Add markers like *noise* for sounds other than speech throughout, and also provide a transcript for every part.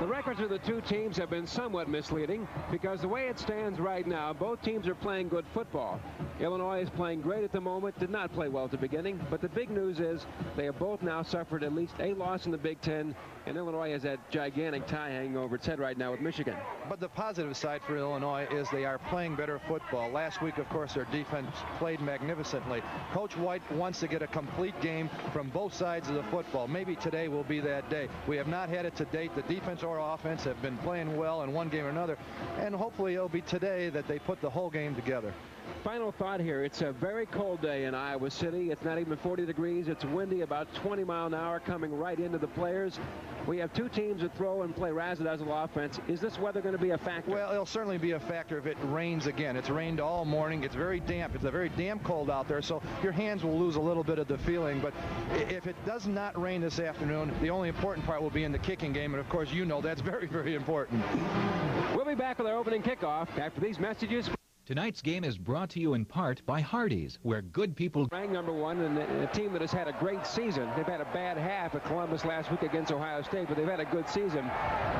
The records of the two teams have been somewhat misleading because the way it stands right now, both teams are playing good football. Illinois is playing great at the moment, did not play well at the beginning, but the big news is they have both now suffered at least a loss in the Big Ten, and Illinois has that gigantic tie hanging over its head right now with Michigan. But the positive side for Illinois is they are playing better football. Last week, of course, their defense played magnificently. Coach White wants to get a complete game from both sides of the football. Maybe today will be that day. We have not had it to date. The defense or offense have been playing well in one game or another, and hopefully it'll be today that they put the whole game together. Final thought here. It's a very cold day in Iowa City. It's not even 40 degrees. It's windy, about 20 mile an hour coming right into the players. We have two teams that throw and play razzle-dazzle offense. Is this weather going to be a factor? Well, it'll certainly be a factor if it rains again. It's rained all morning. It's very damp. It's a very damp cold out there, so your hands will lose a little bit of the feeling. But if it does not rain this afternoon, the only important part will be in the kicking game. And, of course, you know that's *laughs* very, very important. We'll be back with our opening kickoff after these messages. Tonight's game is brought to you in part by Hardee's, where good people... Ranked number one and a team that has had a great season. They've had a bad half at Columbus last week against Ohio State, but they've had a good season.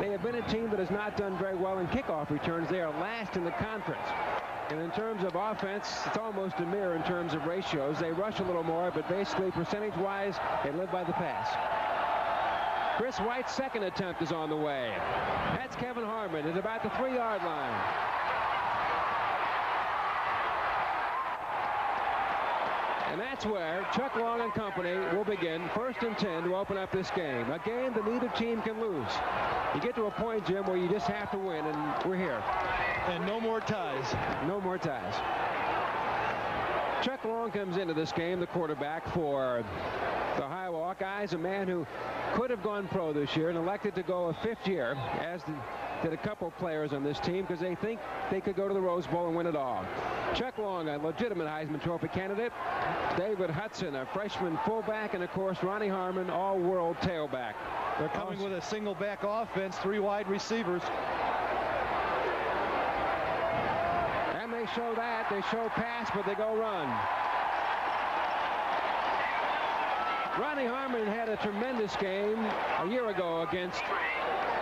They have been a team that has not done very well in kickoff returns. They are last in the conference. And in terms of offense, it's almost a mirror in terms of ratios. They rush a little more, but basically percentage-wise, they live by the pass. Chris White's second attempt is on the way. That's Kevin Harmon at about the three-yard line. And that's where Chuck Long and company will begin first and 10 to open up this game. A game that neither team can lose. You get to a point, Jim, where you just have to win, and we're here. And no more ties. No more ties. Chuck Long comes into this game, the quarterback for the Iowa Hawkeyes, a man who could have gone pro this year and elected to go a fifth year, as did a couple players on this team because they think they could go to the Rose Bowl and win it all. Chuck Long, a legitimate Heisman Trophy candidate. David Hudson, a freshman fullback, and of course Ronnie Harmon, all-world tailback. They're coming with a single back offense, three wide receivers. And they show that. They show pass, but they go run. Ronnie Harmon had a tremendous game a year ago against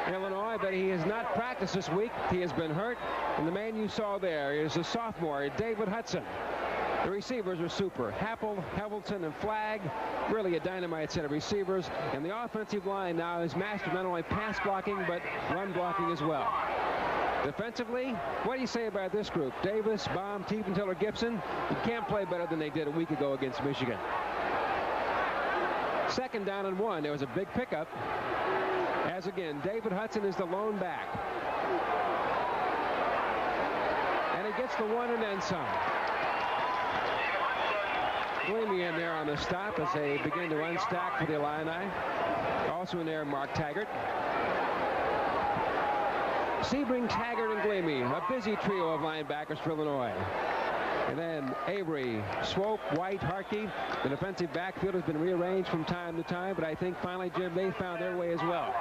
Illinois, but he has not practiced this week. He has been hurt. And the man you saw there is a sophomore, David Hudson. The receivers are super. Happel, Helverson, and Flagg, really a dynamite set of receivers. And the offensive line now is mastered not only pass blocking, but run blocking as well. Defensively, what do you say about this group? Davis, Baum, Tiefenthaler, Gibson. You can't play better than they did a week ago against Michigan. Second down and one. There was a big pickup. As again, David Hudson is the lone back. And he gets the one and then some. Gleamy in there on the stop as they begin to unstack for the Illini. Also in there, Mark Taggart. Sebring, Taggart, and Gleamy, a busy trio of linebackers for Illinois. And then Avery, Swope, White, Harkey. The defensive backfield has been rearranged from time to time, but I think finally, Jim, they found their way as well.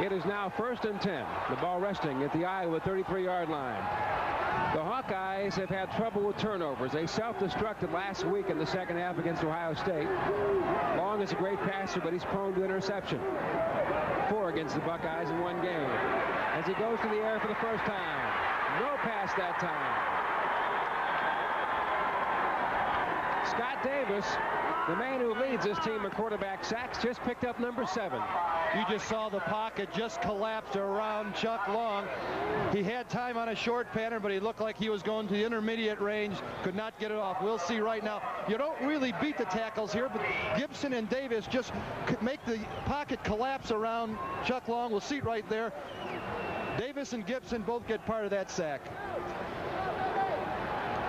It is now first and 10. The ball resting at the Iowa 33-yard line. The Hawkeyes have had trouble with turnovers. They self-destructed last week in the second half against Ohio State. Long is a great passer, but he's prone to interception. Four against the Buckeyes in one game. As he goes to the air for the first time. No pass that time. Scott Davis, the man who leads this team in quarterback sacks, just picked up number seven. You just saw the pocket just collapse around Chuck Long. He had time on a short pattern, but he looked like he was going to the intermediate range. Could not get it off. We'll see right now. You don't really beat the tackles here, but Gibson and Davis just make the pocket collapse around Chuck Long. We'll see right there. Davis and Gibson both get part of that sack.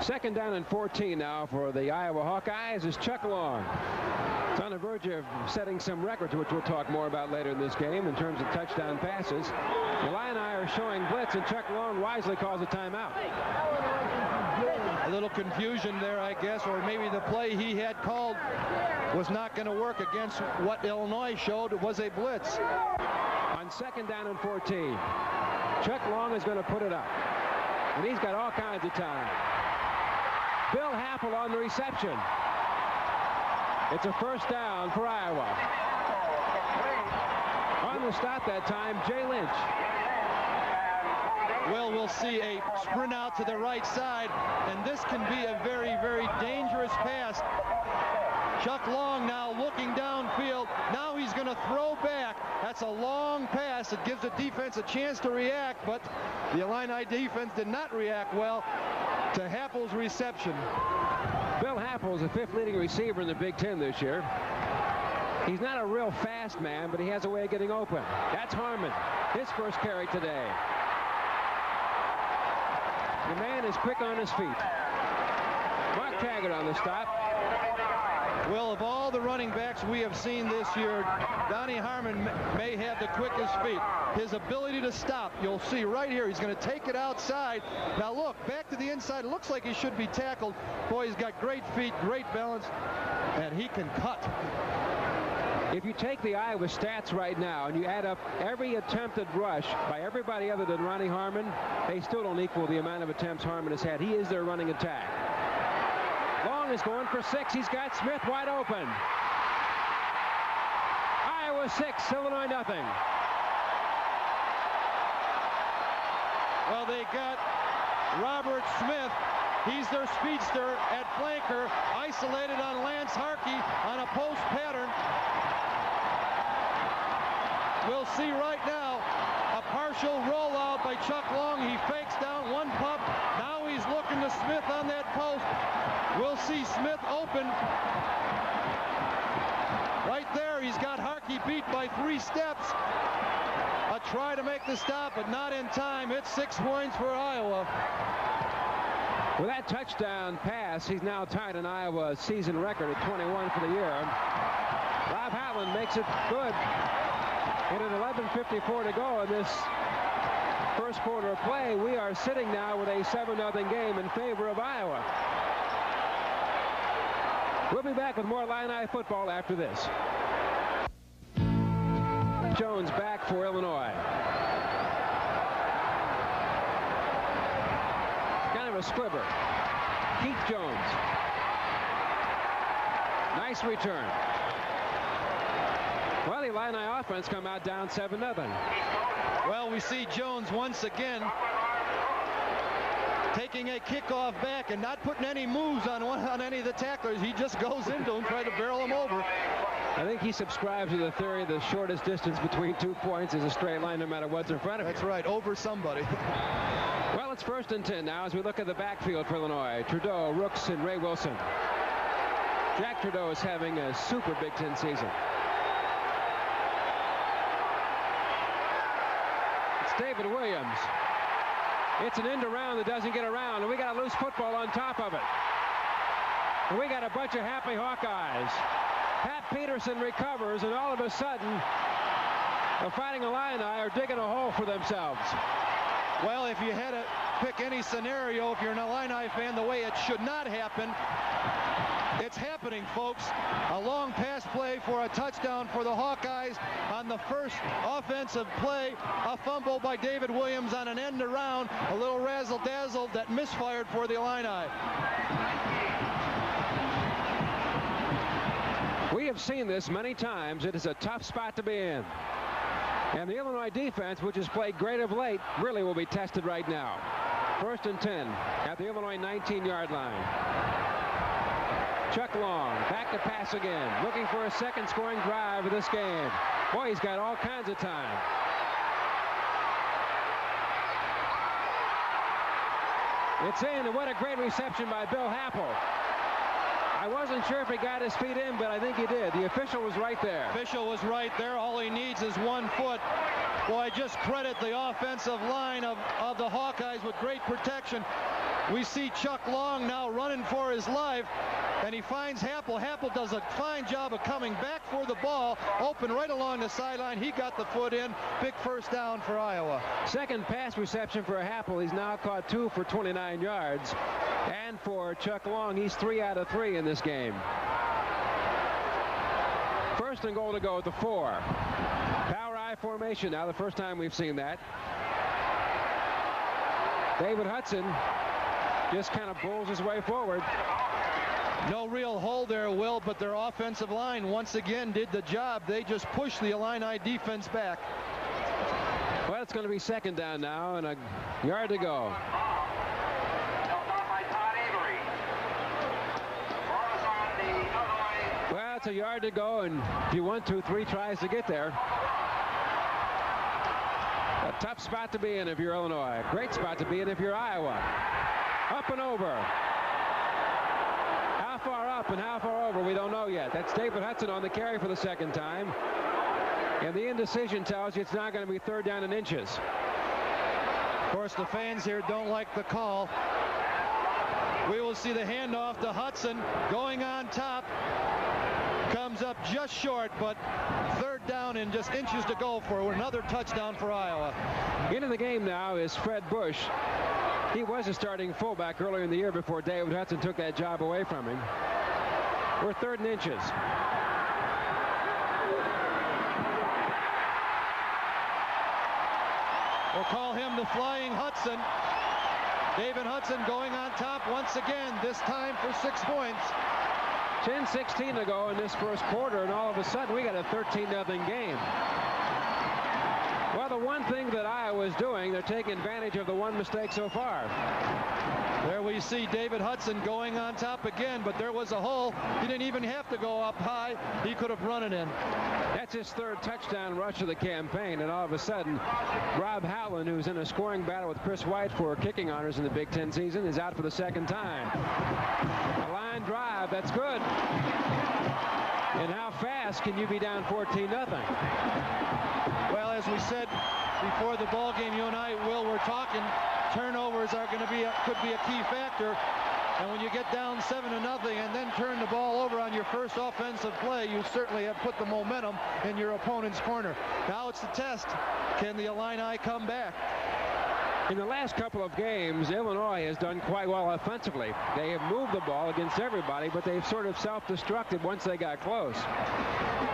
Second down and 14 now for the Iowa Hawkeyes is Chuck Long. It's on the verge of setting some records, which we'll talk more about later in this game in terms of touchdown passes. The Illini are showing blitz, and Chuck Long wisely calls a timeout. A little confusion there, I guess, or maybe the play he had called was not going to work against what Illinois showed was a blitz. On second down and 14, Chuck Long is going to put it up. And he's got all kinds of time. Bill Happel on the reception. It's a first down for Iowa. On the stop that time, Jay Lynch. Well, we'll see a sprint out to the right side, and this can be a very, very dangerous pass. Chuck Long now looking downfield. Now he's going to throw back. That's a long pass. It gives the defense a chance to react, but the Illini defense did not react well to Happel's reception. Bill Happel's the fifth leading receiver in the Big Ten this year. He's not a real fast man, but he has a way of getting open. That's Harmon, his first carry today. The man is quick on his feet. Mark Taggart on the stop. Well, of all the running backs we have seen this year, Ronnie Harmon may have the quickest feet. His ability to stop, you'll see right here, he's going to take it outside. Now look, back to the inside. It looks like he should be tackled. Boy, he's got great feet, great balance, and he can cut. If you take the Iowa stats right now and you add up every attempted rush by everybody other than Ronnie Harmon, they still don't equal the amount of attempts Harmon has had. He is their running attack. Is going for six. He's got Smith wide open. Iowa six, Illinois nothing. Well, they got Robert Smith. He's their speedster at flanker, isolated on Lance Harkey on a post pattern. We'll see right now partial rollout by Chuck Long. He fakes down one pump. Now he's looking to Smith on that post. We'll see Smith open. Right there, he's got Harkey beat by three steps. A try to make the stop, but not in time. It's six points for Iowa. With that touchdown pass, he's now tied an Iowa season record at 21 for the year. Bob Houghtlin makes it good. In an 11.54 to go in this first quarter of play, we are sitting now with a 7-0 game in favor of Iowa. We'll be back with more Illini football after this. Jones back for Illinois. Kind of a squibber. Keith Jones. Nice return. Well, the Illini offense come out down 7 0 Well, we see Jones once again taking a kickoff back and not putting any moves on one, on any of the tacklers. He just goes into them, try to barrel them over. I think he subscribes to the theory the shortest distance between two points is a straight line no matter what's in front of That's you. right, over somebody. *laughs* Well, it's first and 10 now as we look at the backfield for Illinois. Trudeau, Rooks, and Ray Wilson. Jack Trudeau is having a super Big Ten season. David Williams. It's an end around that doesn't get around, and we got a loose football on top of it. And we got a bunch of happy Hawkeyes. Pat Peterson recovers, and all of a sudden, the Fighting Illini are digging a hole for themselves. Well, if you had to pick any scenario, if you're an Illini fan, the way it should not happen, it's happening, folks. A long pass play for a touchdown for the Hawkeyes on the first offensive play. A fumble by David Williams on an end around. A little razzle-dazzle that misfired for the Illini. We have seen this many times. It is a tough spot to be in. And the Illinois defense, which has played great of late, really will be tested right now. First and 10 at the Illinois 19-yard line. Chuck Long, back to pass again, looking for a second scoring drive of this game. Boy, he's got all kinds of time. It's in, and what a great reception by Bill Happel. I wasn't sure if he got his feet in, but I think he did. The official was right there. Official was right there. All he needs is one foot. Boy, I just credit the offensive line of, of the Hawkeyes with great protection. We see Chuck Long now running for his life, and he finds Happel. Happel does a fine job of coming back for the ball, open right along the sideline. He got the foot in. Big first down for Iowa. Second pass reception for Happel. He's now caught two for 29 yards. And for Chuck Long, he's three out of three in this game. First and goal to go at the four. Formation now, the first time we've seen that. David Hudson just kind of bulls his way forward. No real hole there, Will, but their offensive line once again did the job. They just pushed the Illini defense back. Well, it's going to be second down now and a yard to go. Well, it's a yard to go, and if you want to, three tries to get there. Tough spot to be in if you're Illinois. Great spot to be in if you're Iowa. Up and over. How far up and how far over, we don't know yet. That's David Hudson on the carry for the second time. And the indecision tells you it's not going to be third down in inches. Of course, the fans here don't like the call. We will see the handoff to Hudson going on top. Comes up just short, but third down and just inches to go for another touchdown for Iowa. Into the game now is Fred Bush. He was a starting fullback earlier in the year before David Hudson took that job away from him. We're third and inches. We'll call him the Flying Hudson. David Hudson going on top once again, this time for six points. 10-16 to go in this first quarter, and all of a sudden we got a 13-0 game. Well, the one thing that Iowa's doing, they're taking advantage of the one mistake so far. There we see David Hudson going on top again, but there was a hole. He didn't even have to go up high. He could have run it in. That's his third touchdown rush of the campaign, and all of a sudden, Rob Houghtlin, who's in a scoring battle with Chris White for kicking honors in the Big Ten season, is out for the second time. Drive, that's good. And how fast can you be down 14 nothing? Well, as we said before the ball game, you and I, Will, were talking. Turnovers are going to be a, could be a key factor. And when you get down seven to nothing and then turn the ball over on your first offensive play, you certainly have put the momentum in your opponent's corner. Now it's the test. Can the Illini come back? In the last couple of games, Illinois has done quite well offensively. They have moved the ball against everybody, but they've sort of self-destructed once they got close.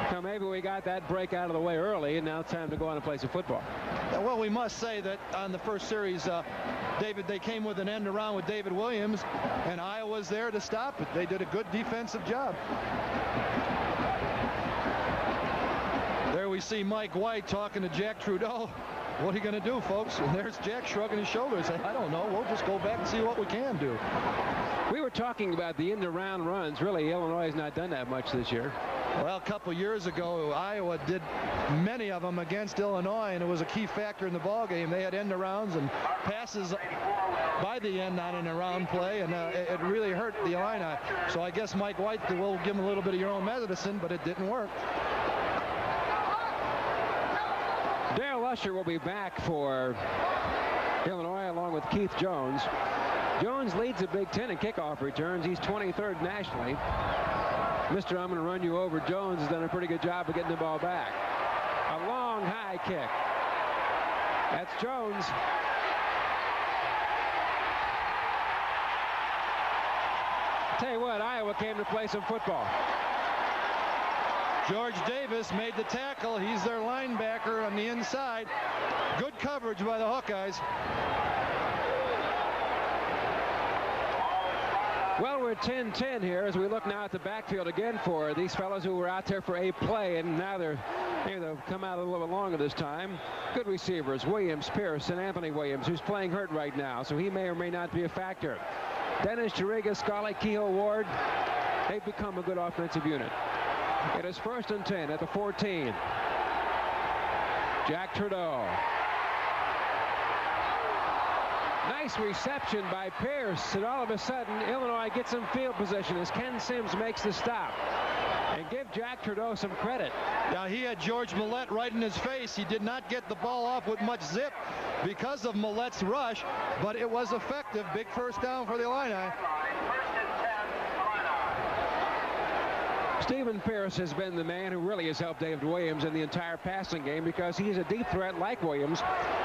So maybe we got that break out of the way early, and now it's time to go on and play some football. Well, we must say that on the first series, uh, David, they came with an end around with David Williams, and Iowa's there to stop it. They did a good defensive job. There we see Mike White talking to Jack Trudeau. What are you going to do, folks? And *laughs* there's Jack shrugging his shoulders. I don't know. We'll just go back and see what we can do. We were talking about the end-around runs. Really, Illinois has not done that much this year. Well, a couple years ago, Iowa did many of them against Illinois, and it was a key factor in the ball game. They had end-arounds and passes by the end on an around play, and uh, it really hurt the Illini. So I guess Mike White will give him a little bit of your own medicine, but it didn't work. Darrell Usher will be back for Illinois along with Keith Jones. Jones leads the Big Ten in kickoff returns. He's 23rd nationally. Mister, I'm going to run you over. Jones has done a pretty good job of getting the ball back. A long high kick. That's Jones. Tell you what, Iowa came to play some football. George Davis made the tackle. He's their linebacker on the inside. Good coverage by the Hawkeyes. Well, we're 10-10 here as we look now at the backfield again for these fellows who were out there for a play, and now they're maybe they'll come out a little bit longer this time. Good receivers, Williams, Pierce, and Anthony Williams, who's playing hurt right now, so he may or may not be a factor. Dennis Juriga, Scully, Kehoe Ward, they've become a good offensive unit. It is first and 10 at the 14. Jack Trudeau. Nice reception by Pierce, and all of a sudden, Illinois gets some field position as Ken Sims makes the stop. And give Jack Trudeau some credit. Now, he had George Millette right in his face. He did not get the ball off with much zip because of Millette's rush, but it was effective. Big first down for the Illini. Stephen Pierce has been the man who really has helped David Williams in the entire passing game because he's a deep threat like Williams,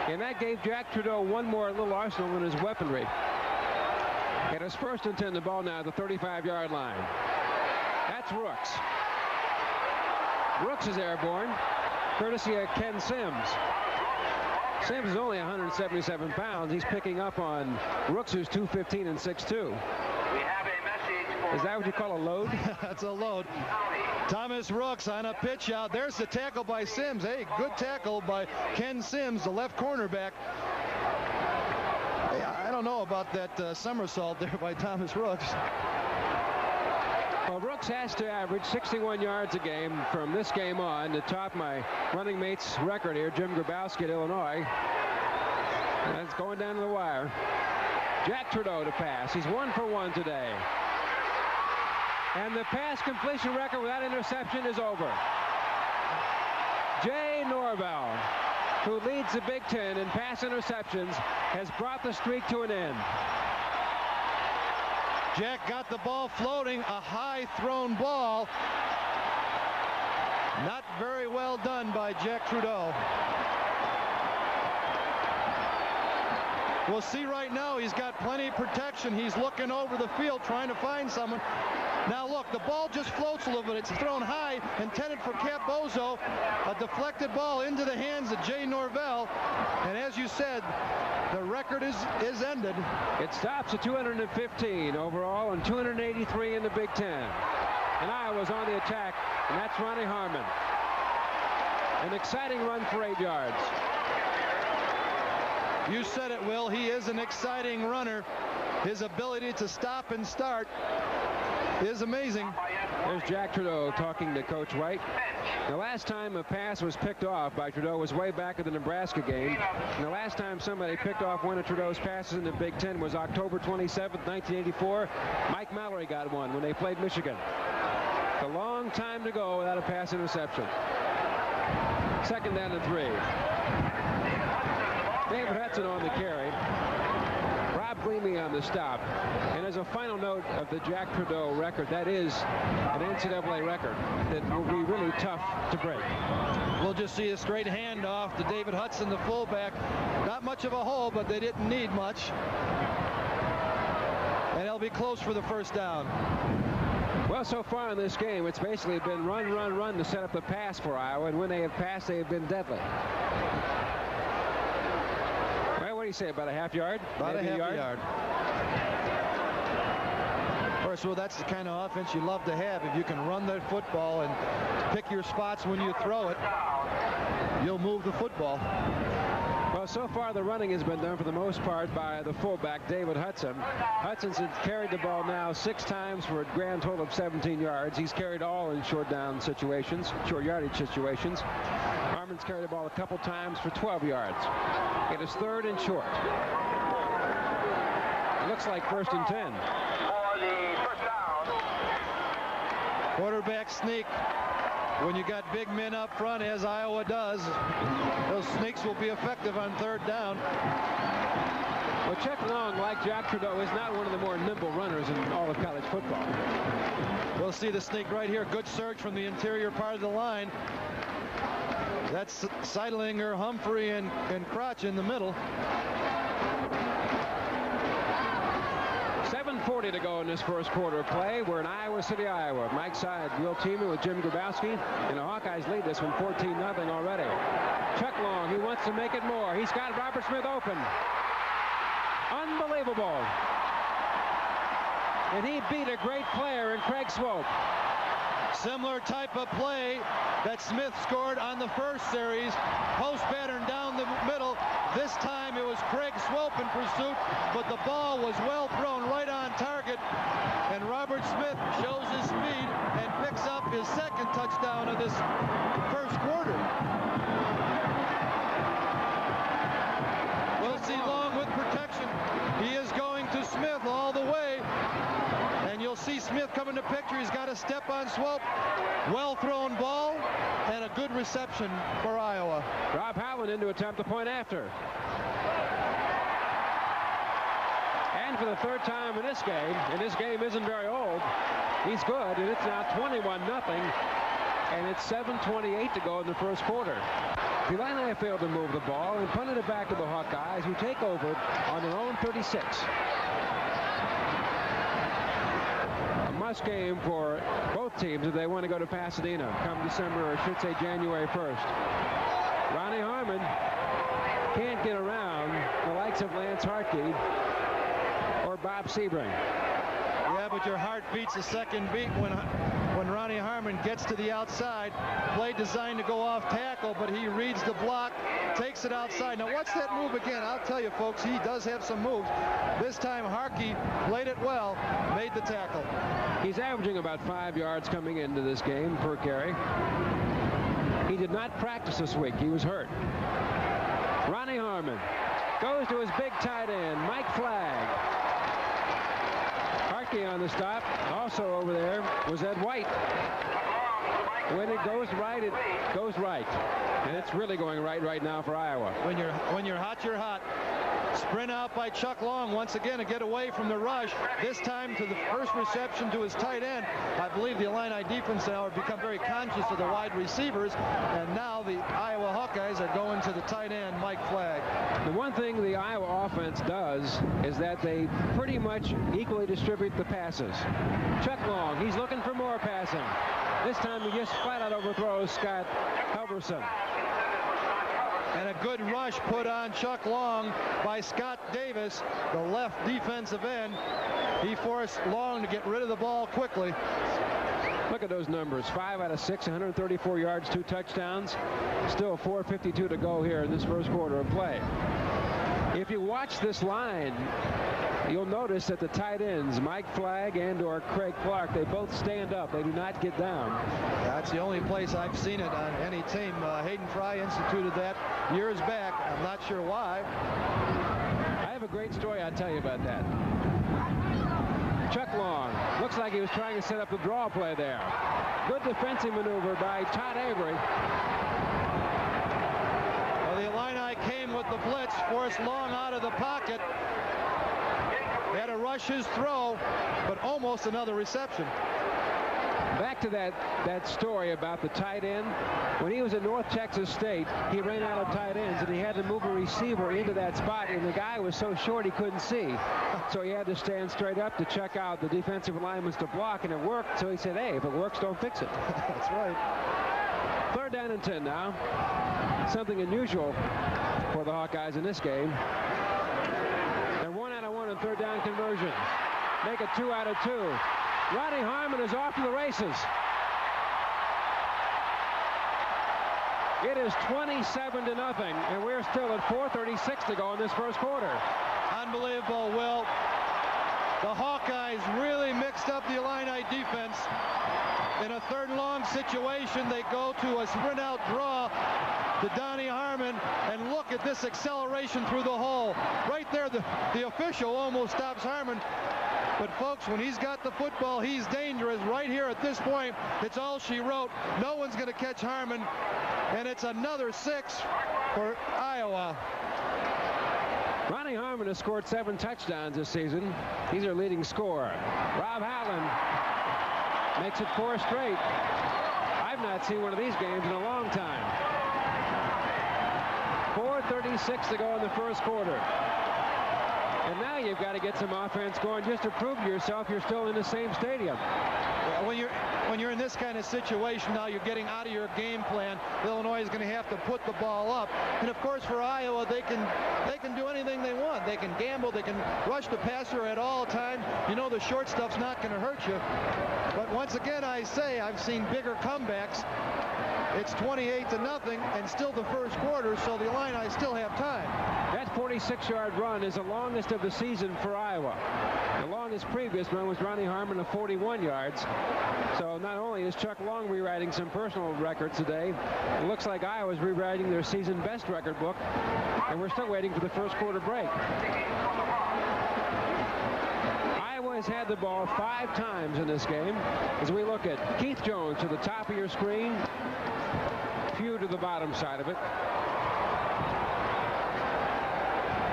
and that gave Jack Trudeau one more little arsenal in his weaponry. It is first and 10 the ball now at the 35-yard line. That's Rooks. Rooks is airborne, courtesy of Ken Sims. Sims is only 177 pounds. He's picking up on Rooks, who's 215 and 6'2". We have a message Is that what you call a load? *laughs* That's a load. Thomas Rooks on a pitch out. There's the tackle by Sims. Hey, good tackle by Ken Sims, the left cornerback. Hey, I don't know about that uh, somersault *laughs* there by Thomas Rooks. Well, Rooks has to average 61 yards a game from this game on to top my running mate's record here, Jim Grabowski at Illinois. That's going down to the wire. Jack Trudeau to pass. He's one for one today. And the pass completion record without interception is over. Jay Norvell, who leads the Big Ten in pass interceptions, has brought the streak to an end. Jack got the ball floating, a high thrown ball. Not very well done by Jack Trudeau. We'll see right now he's got plenty of protection. He's looking over the field trying to find someone. Now look, the ball just floats a little bit. It's thrown high, intended for Cap Boso. A deflected ball into the hands of Jay Norvell. And as you said, the record is, is ended. It stops at 215 overall and 283 in the Big Ten. And Iowa's on the attack, and that's Ronnie Harmon. An exciting run for eight yards. You said it, Will. He is an exciting runner. His ability to stop and start is amazing. There's Jack Trudeau talking to Coach White. The last time a pass was picked off by Trudeau was way back at the Nebraska game. And the last time somebody picked off one of Trudeau's passes in the Big Ten was October 27, 1984. Mike Mallory got one when they played Michigan. It's a long time to go without a pass interception. Second down and three. David Hudson on the carry. Rob on the stop. And as a final note of the Jack Trudeau record, that is an NCAA record that will be really tough to break. We'll just see a straight handoff to David Hudson, the fullback. Not much of a hole, but they didn't need much. And they'll be close for the first down. Well, so far in this game, it's basically been run, run, run to set up the pass for Iowa, and when they have passed, they have been deadly. Well, what do you say, about a half yard? About a half yard. yard. Of course, well, that's the kind of offense you love to have. If you can run the football and pick your spots when you throw it, you'll move the football. Well, so far the running has been done for the most part by the fullback, David Hudson. Hudson's carried the ball now six times for a grand total of 17 yards. He's carried all in short down situations, short yardage situations. Harmon's carried the ball a couple times for 12 yards. It is third and short. It looks like first and 10. Quarterback sneak when you got big men up front, as Iowa does, those sneaks will be effective on third down. Well, Chuck Long, like Jack Trudeau, is not one of the more nimble runners in all of college football. We'll see the sneak right here. Good surge from the interior part of the line. That's Sindlinger, Humphrey, and, and Crotch in the middle. 7.40 to go in this first quarter of play. We're in Iowa City, Iowa. Mike Side, Will Tiemann with Jim Grabowski. And the Hawkeyes lead this one 14-0 already. Chuck Long, he wants to make it more. He's got Robert Smith open. Unbelievable. And he beat a great player in Craig Swope. Similar type of play that Smith scored on the first series. Post pattern down the middle. This time it was Craig Swope in pursuit, but the ball was well thrown right on target. And Robert Smith shows his speed and picks up his second touchdown of this first quarter. We'll see Long with protection. He is going to Smith all the way. And you'll see Smith coming to picture. He's got a step on Swope. Well thrown ball and a good reception for Iowa. Rob Houghtlin in to attempt the point after. And for the third time in this game, and this game isn't very old, he's good, and it's now 21 nothing, and it's 7.28 to go in the first quarter. Illini failed to move the ball and punted it back to the Hawkeyes, who take over on their own 36. Must game for both teams if they want to go to Pasadena come December, or I should say January 1st. Ronnie Harmon can't get around the likes of Lance Harkey or Bob Sebring. Yeah, but your heart beats a second beat when when Ronnie Harmon gets to the outside. Play designed to go off tackle, but he reads the block, takes it outside. Now, what's that move again? I'll tell you, folks, he does have some moves. This time, Harkey played it well, made the tackle. He's averaging about five yards coming into this game per carry. He did not practice this week. He was hurt. Ronnie Harmon goes to his big tight end, Mike Flagg. On the stop. Also over there was Ed White. When it goes right, it goes right. And it's really going right right now for Iowa. When you're when you're hot, you're hot. Sprint out by Chuck Long once again to get away from the rush. This time to the first reception to his tight end. I believe the Illini defense now have become very conscious of the wide receivers. And now the Iowa Hawkeyes are going to the tight end, Mike Flagg. The one thing the Iowa offense does is that they pretty much equally distribute the passes. Chuck Long, he's looking for more passing. This time he just flat out overthrows Scott Helverson. And a good rush put on Chuck Long by Scott Davis, the left defensive end. He forced Long to get rid of the ball quickly. Look at those numbers. Five out of six, 134 yards, two touchdowns. Still 4.52 to go here in this first quarter of play. If you watch this line, you'll notice that the tight ends, Mike Flagg and or Craig Clark, they both stand up. They do not get down. That's the only place I've seen it on any team. Uh, Hayden Fry instituted that years back. I'm not sure why. I have a great story I'll tell you about that. Chuck Long. Looks like he was trying to set up the draw play there. Good defensive maneuver by Todd Avery. Well, the Illini came with the blitz, forced Long out of the pocket. They had to rush his throw, but almost another reception. Back to that, that story about the tight end. When he was at North Texas State, he ran out of tight ends, and he had to move a receiver into that spot, and the guy was so short he couldn't see. *laughs* So he had to stand straight up to check out the defensive alignments to block, and it worked. So he said, hey, if it works, don't fix it. *laughs* That's right. Third down and 10 now. Something unusual for the Hawkeyes in this game. Third down conversion. Make it two out of two. Ronnie Harmon is off to the races. It is 27 to nothing, and we're still at 4.36 to go in this first quarter. Unbelievable, Will. The Hawkeyes really mixed up the Illini defense. In a third and long situation, they go to a sprint out draw to Ronnie Harmon, and look at this acceleration through the hole. Right there, the, the official almost stops Harmon. But folks, when he's got the football, he's dangerous. Right here at this point, it's all she wrote. No one's going to catch Harmon. And it's another six for Iowa. Ronnie Harmon has scored seven touchdowns this season. He's our leading scorer. Rob Houghtlin makes it four straight. I've not seen one of these games in a long time. 4.36 to go in the first quarter. And now you've got to get some offense going just to prove to yourself you're still in the same stadium. When you're when you're in this kind of situation now, you're getting out of your game plan. Illinois is going to have to put the ball up, and of course for Iowa, they can they can do anything they want. They can gamble, they can rush the passer at all times. You know the short stuff's not going to hurt you. But once again, I say I've seen bigger comebacks. It's 28 to nothing, and still the first quarter, so the Illini still have time. That 46-yard run is the longest of the season for Iowa. The longest previous run was Ronnie Harmon of 41 yards. So not only is Chuck Long rewriting some personal records today, it looks like Iowa's rewriting their season best record book, and we're still waiting for the first quarter break. Has had the ball five times in this game. As we look at Keith Jones to the top of your screen, Pugh to the bottom side of it.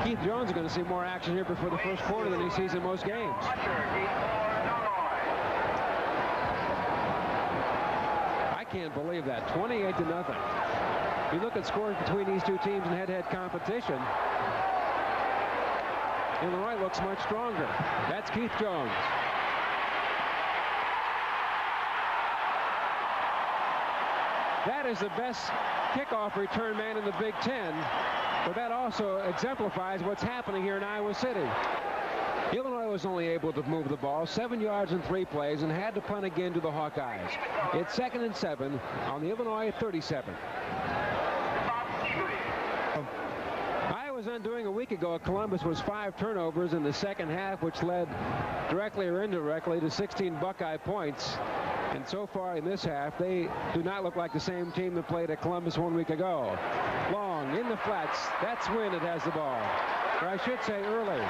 Keith Jones is going to see more action here before the first quarter than he sees in most games. I can't believe that. 28 to nothing. You look at scores between these two teams in head-to-head competition. Illinois looks much stronger. That's Keith Jones. That is the best kickoff return man in the Big Ten. But that also exemplifies what's happening here in Iowa City. Illinois was only able to move the ball seven yards in three plays and had to punt again to the Hawkeyes. It's second and seven on the Illinois 37. I was undoing a week ago. Columbus was five turnovers in the second half, which led directly or indirectly to 16 Buckeye points. And so far in this half, they do not look like the same team that played at Columbus one week ago. Long in the flats. That's when it has the ball. Or I should say Early.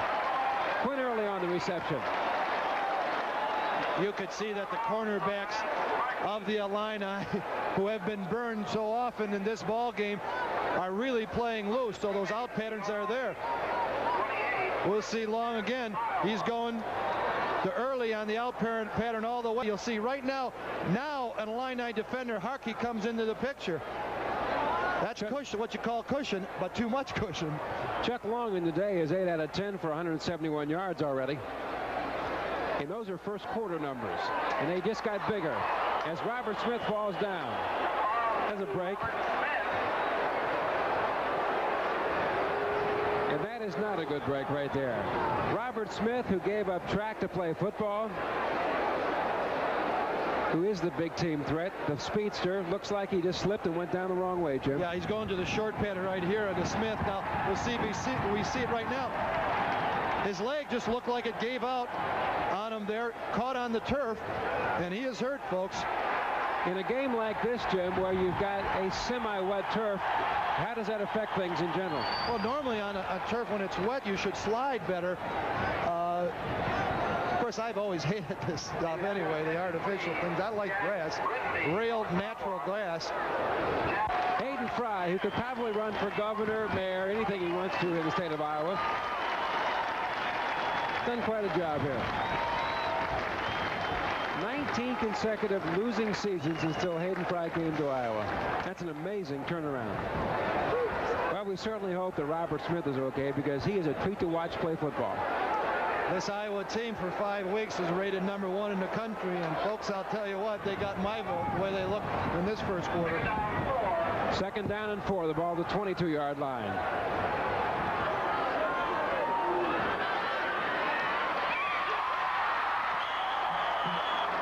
Quinn Early on the reception. You could see that the cornerbacks of the Illini, *laughs* who have been burned so often in this ball game, are really playing loose. So those out patterns are there. We'll see Long again. He's going to Early on the out pattern all the way. You'll see right now, now an Illini defender, Harkey, comes into the picture. That's cushion, what you call cushion, but too much cushion. Chuck Long in the day is 8 out of 10 for 171 yards already. And those are first quarter numbers. And they just got bigger as Robert Smith falls down. Has a break. And that is not a good break right there. Robert Smith, who gave up track to play football, who is the big team threat, the speedster, looks like he just slipped and went down the wrong way, Jim. Yeah, he's going to the short pattern right here to Smith. Now, we'll see, we see, we see it right now. His leg just looked like it gave out on him there, caught on the turf, and he is hurt, folks. In a game like this, Jim, where you've got a semi-wet turf, how does that affect things in general? Well, normally on a, a turf when it's wet, you should slide better. Uh, of course, I've always *laughs* hated this stuff anyway, the artificial things. I like grass, real natural grass. Hayden Fry, who could probably run for governor, mayor, anything he wants to in the state of Iowa. Done quite a job here. 19 consecutive losing seasons until Hayden Fry came to Iowa. That's an amazing turnaround. Well, we certainly hope that Robert Smith is okay because he is a treat to watch play football. This Iowa team for five weeks is rated number one in the country. And folks, I'll tell you what, they got my vote the way they look in this first quarter. Second down and four, the ball the 22-yard line.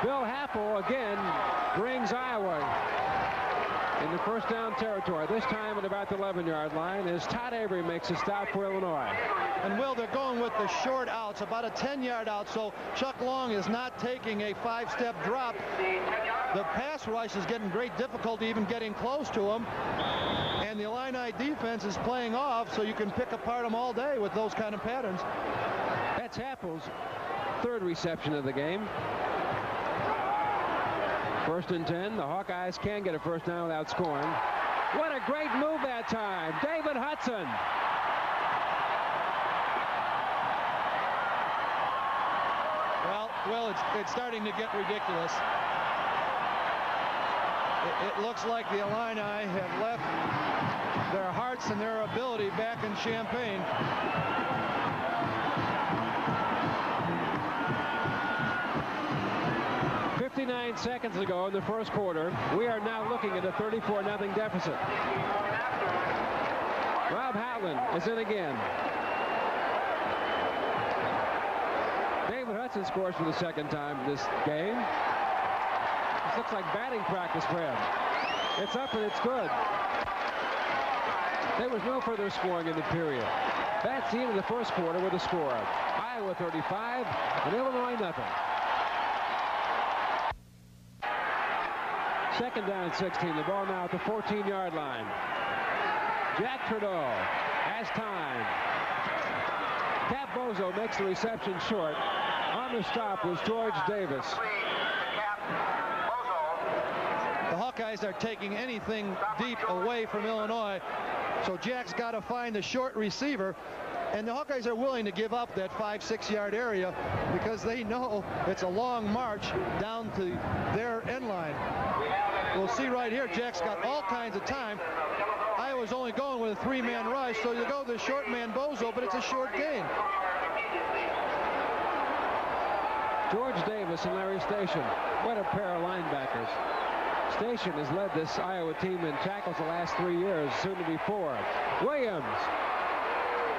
Bill Happel again brings Iowa in the first down territory. This time at about the 11-yard line as Todd Avery makes a stop for Illinois. And Will, they're going with the short outs, about a 10-yard out, so Chuck Long is not taking a five-step drop. The pass rush is getting great difficulty even getting close to him. And the Illini defense is playing off, so you can pick apart them all day with those kind of patterns. That's Happel's third reception of the game. First and 10. The Hawkeyes can get a first down without scoring. What a great move that time. David Hudson. Well, well, it's, it's starting to get ridiculous. It, it looks like the Illini have left their hearts and their ability back in Champaign. 59 seconds ago in the first quarter. We are now looking at a 34-0 deficit. Rob Houghtlin is in again. David Hudson scores for the second time this game. This looks like batting practice for him. It's up and it's good. There was no further scoring in the period. That's the end of the first quarter with a score. of Iowa 35 and Illinois nothing. Second down 16. The ball now at the 14-yard line. Jack Trudeau has time. Cap Boso makes the reception short. On the stop was George Davis. The Hawkeyes are taking anything deep away from Illinois. So Jack's got to find the short receiver. And the Hawkeyes are willing to give up that five, six yard area because they know it's a long march down to their end line. We'll see right here, Jack's got all kinds of time. Iowa's only going with a three-man rush, so you go the short man Boso, but it's a short game. George Davis and Larry Station. What a pair of linebackers. Station has led this Iowa team in tackles the last three years, soon to be four. Williams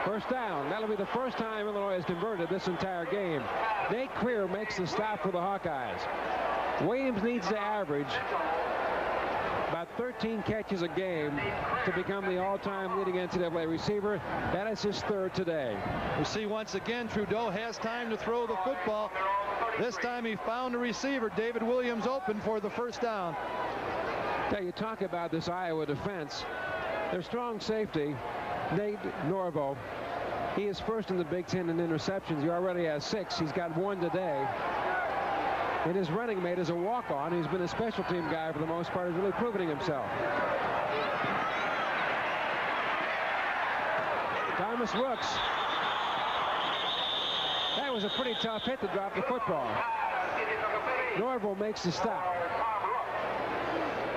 First down. That'll be the first time Illinois has converted this entire game. Nate Creer makes the stop for the Hawkeyes. Williams needs to average about 13 catches a game to become the all-time leading NCAA receiver. That is his third today. We see once again Trudeau has time to throw the football. This time he found a receiver, David Williams, open for the first down. Now you talk about this Iowa defense. Their strong safety, Nate Norvell, he is first in the Big Ten in interceptions. He already has six. He's got one today. And his running mate is a walk-on. He's been a special team guy for the most part. He's really proving himself. Thomas Rooks. That was a pretty tough hit to drop the football. Norvell makes the stop.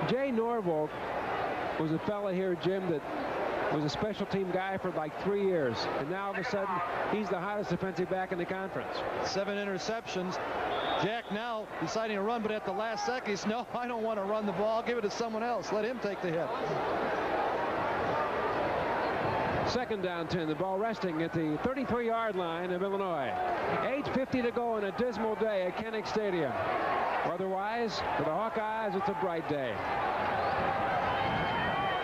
Jay Norvell was a fella here, Jim, that was a special team guy for like three years. And now all of a sudden, he's the hottest defensive back in the conference. Seven interceptions. Jack now deciding to run, but at the last second, he's, no, I don't want to run the ball. Give it to someone else. Let him take the hit. Second down 10. The ball resting at the 33-yard line of Illinois. 8.50 to go on a dismal day at Kinnick Stadium. Otherwise, for the Hawkeyes, it's a bright day.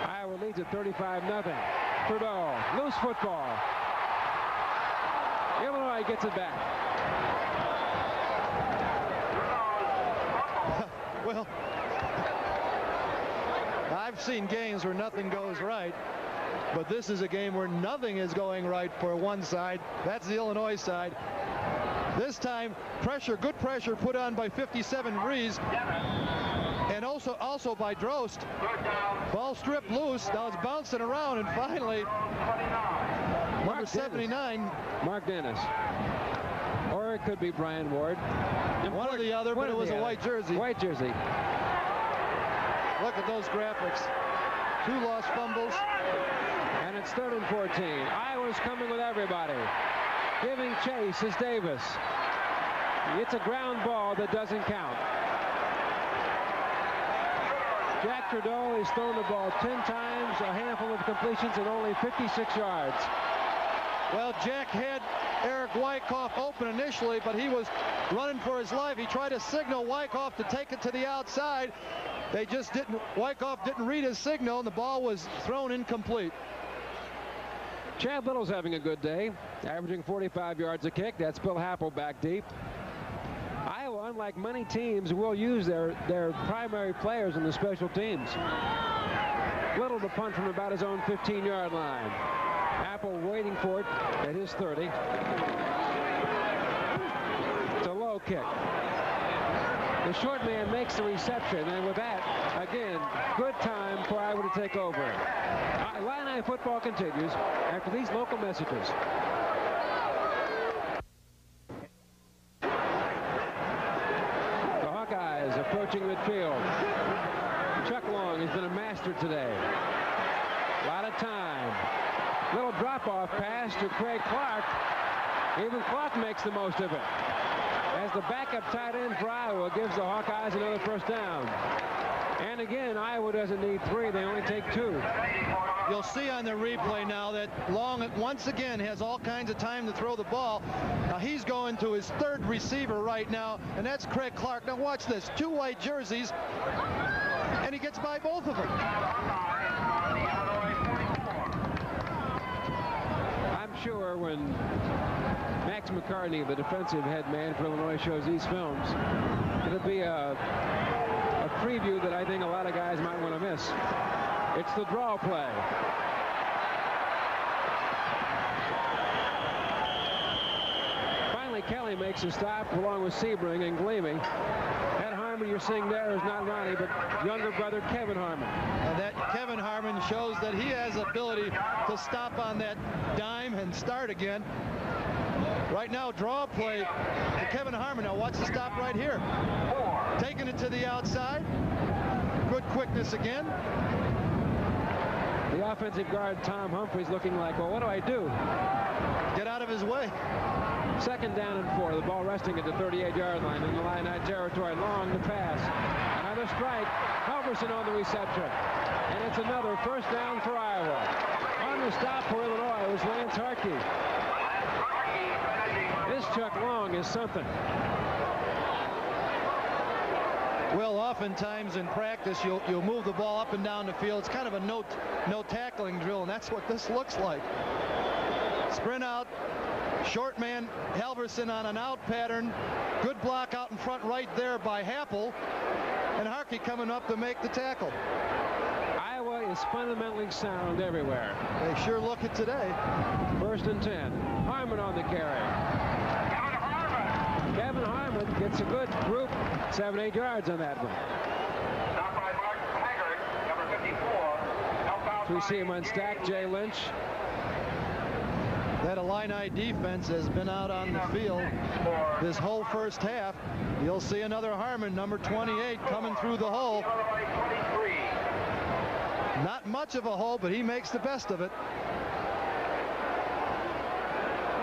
Iowa leads at 35-0. Trudeau, loose football. Illinois gets it back. Well, I've seen games where nothing goes right, but this is a game where nothing is going right for one side. That's the Illinois side. This time, pressure, good pressure put on by 57 Rees, and also also by Drost. Ball stripped loose. Now it's bouncing around, and finally, Mark number 79. Mark Dennis. Or it could be Brian Ward. One or the other, but it was a other. white jersey. White jersey. Look at those graphics. Two lost fumbles. And it's third and 14. Iowa's coming with everybody. Giving chase is Davis. It's a ground ball that doesn't count. Jack Trudeau has thrown the ball 10 times, a handful of completions, and only 56 yards. Well, Jack had Eric Wyckoff open initially, but he was running for his life. He tried to signal Wyckoff to take it to the outside. They just didn't, Wyckoff didn't read his signal, and the ball was thrown incomplete. Chad Little's having a good day, averaging 45 yards a kick. That's Bill Happel back deep. Iowa, unlike many teams, will use their, their primary players in the special teams. Little to punt from about his own 15-yard line. Waiting for it at his 30. It's a low kick. The short man makes the reception, and with that, again, good time for Iowa to take over. Illini football continues after these local messages. The Hawkeyes approaching midfield. Chuck Long has been a master today. A lot of time. Little drop-off pass to Craig Clark. Even Clark makes the most of it. As the backup tight end for Iowa gives the Hawkeyes another first down. And again, Iowa doesn't need three. They only take two. You'll see on the replay now that Long once again has all kinds of time to throw the ball. Now he's going to his third receiver right now, and that's Craig Clark. Now watch this, two white jerseys, and he gets by both of them. Sure when Max McCartney, the defensive head man for Illinois, shows these films, it'll be a, a preview that I think a lot of guys might want to miss. It's the draw play. Finally, Kelly makes a stop along with Sebring and Gleaming. Harmon you're seeing there is not Ronnie, but younger brother Kevin Harmon. And that Kevin Harmon shows that he has ability to stop on that dime and start again. Right now, draw play to Kevin Harmon. Now watch the stop right here. Taking it to the outside. Good quickness again. The offensive guard, Tom Humphreys, looking like, well, what do I do? Get out of his way. Second down and four. The ball resting at the 38-yard line in the Illini territory. Long the pass. Another strike. Helverson on the reception. And it's another first down for Iowa. On the stop for Illinois was Lance Harkey. This Chuck Long is something. Well, oftentimes in practice, you'll you'll move the ball up and down the field. It's kind of a no no tackling drill, and that's what this looks like. Sprint out, short man Helverson on an out pattern. Good block out in front right there by Happel, and Harkey coming up to make the tackle. Iowa is fundamentally sound everywhere. They sure look it today. First and 10. Harmon on the carry. Kevin Harmon gets a good group, seven, eight yards on that one. We see him on stack, Jay Lynch. That Illini defense has been out on the field this whole first half. You'll see another Harmon, number 28, coming through the hole. Not much of a hole, but he makes the best of it.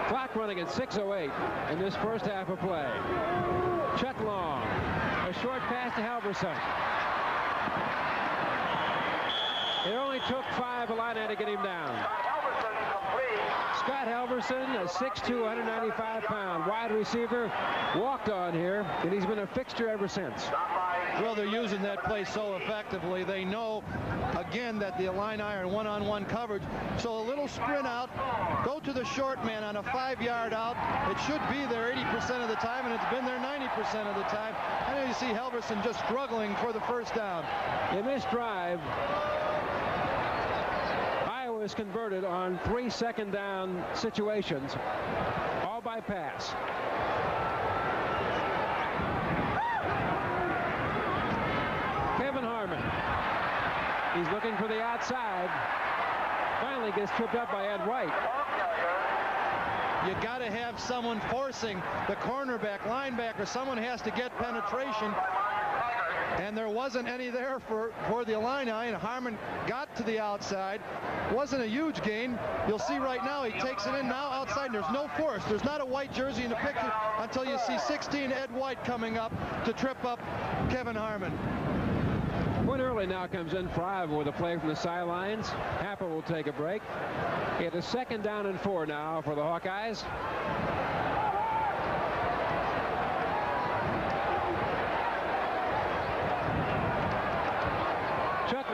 Clock running at 6.08 in this first half of play. Chuck Long. A short pass to Helverson. It only took five Illini to get him down. Scott Helverson, a 6'2", 195-pound wide receiver, walked on here, and he's been a fixture ever since. Well, they're using that play so effectively. They know, again, that the Illini are in one-on-one coverage. So a little sprint out, go to the short man on a five-yard out. It should be there 80% of the time, and it's been there 90% of the time. And you see Helverson just struggling for the first down. In this drive, is converted on three second down situations, all by pass. Kevin Harmon. He's looking for the outside. Finally gets tripped up by Ed White. You got to have someone forcing the cornerback, linebacker. Someone has to get penetration. And there wasn't any there for, for the Illini, and Harmon got to the outside. Wasn't a huge gain. You'll see right now he takes it in now outside, and there's no force. There's not a white jersey in the picture until you see 16 Ed White coming up to trip up Kevin Harmon. Quinn Early now comes in Iowa with a play from the sidelines. Happel will take a break. It is second down and four now for the Hawkeyes.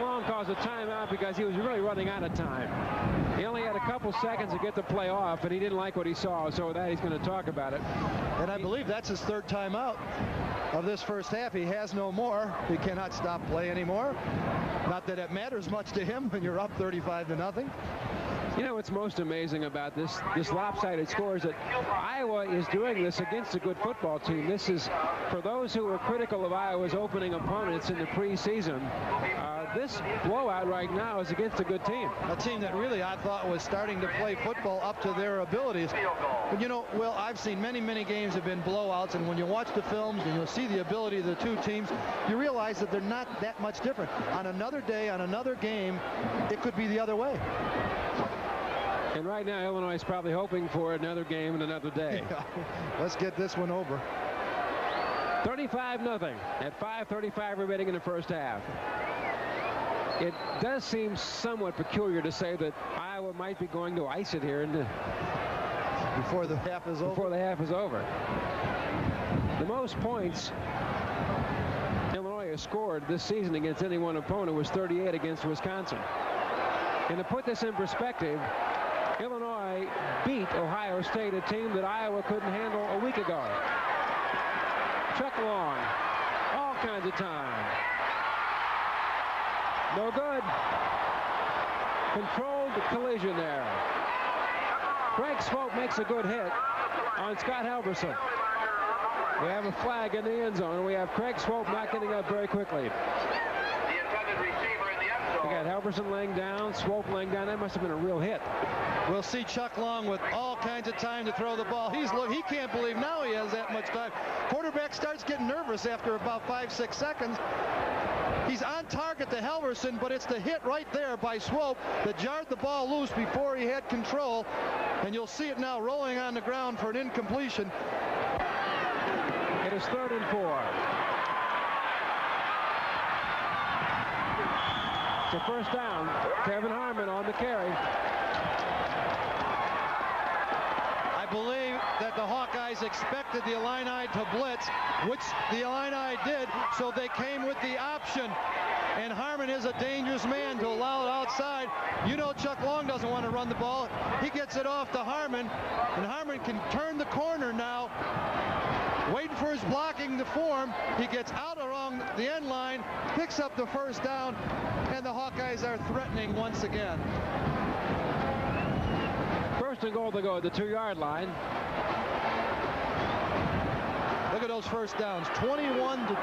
Long calls a timeout because he was really running out of time. He only had a couple seconds to get the play off, and he didn't like what he saw, so that he's going to talk about it. And I believe that's his third timeout of this first half. He has no more. He cannot stop play anymore. Not that it matters much to him when you're up 35 to nothing. You know what's most amazing about this this lopsided score is that Iowa is doing this against a good football team. This is for those who were critical of Iowa's opening opponents in the preseason. This blowout right now is against a good team. A team that really I thought was starting to play football up to their abilities. But you know, well, I've seen many, many games have been blowouts, and when you watch the films and you'll see the ability of the two teams, you realize that they're not that much different. On another day, on another game, it could be the other way. And right now, Illinois is probably hoping for another game and another day. *laughs* Yeah. Let's get this one over. 35 nothing at 5:35 remaining in the first half. It does seem somewhat peculiar to say that Iowa might be going to ice it here into before the half is over. Before the half is over. The most points Illinois has scored this season against any one opponent was 38 against Wisconsin. And to put this in perspective, Illinois beat Ohio State, a team that Iowa couldn't handle a week ago. Chuck Long, all kinds of time. No good. Controlled collision there. Greg Swope makes a good hit on Scott Helverson. We have a flag in the end zone, we have Craig Swope not getting up very quickly. We got Helverson laying down, Swope laying down. That must have been a real hit. We'll see Chuck Long with all kinds of time to throw the ball. He's look, he can't believe now he has that much time. Quarterback starts getting nervous after about five, six seconds. He's on target to Helverson, but it's the hit right there by Swope that jarred the ball loose before he had control. And you'll see it now rolling on the ground for an incompletion. It is third and four. So first down, Kevin Harmon on the carry. Hawkeyes expected the Illini to blitz, which the Illini did, so they came with the option. And Harmon is a dangerous man to allow it outside. You know Chuck Long doesn't want to run the ball. He gets it off to Harmon, and Harmon can turn the corner now waiting for his blocking to form. He gets out along the end line, picks up the first down, and the Hawkeyes are threatening once again. First and goal to go at the two-yard line. Look at those first downs, 21 to 2.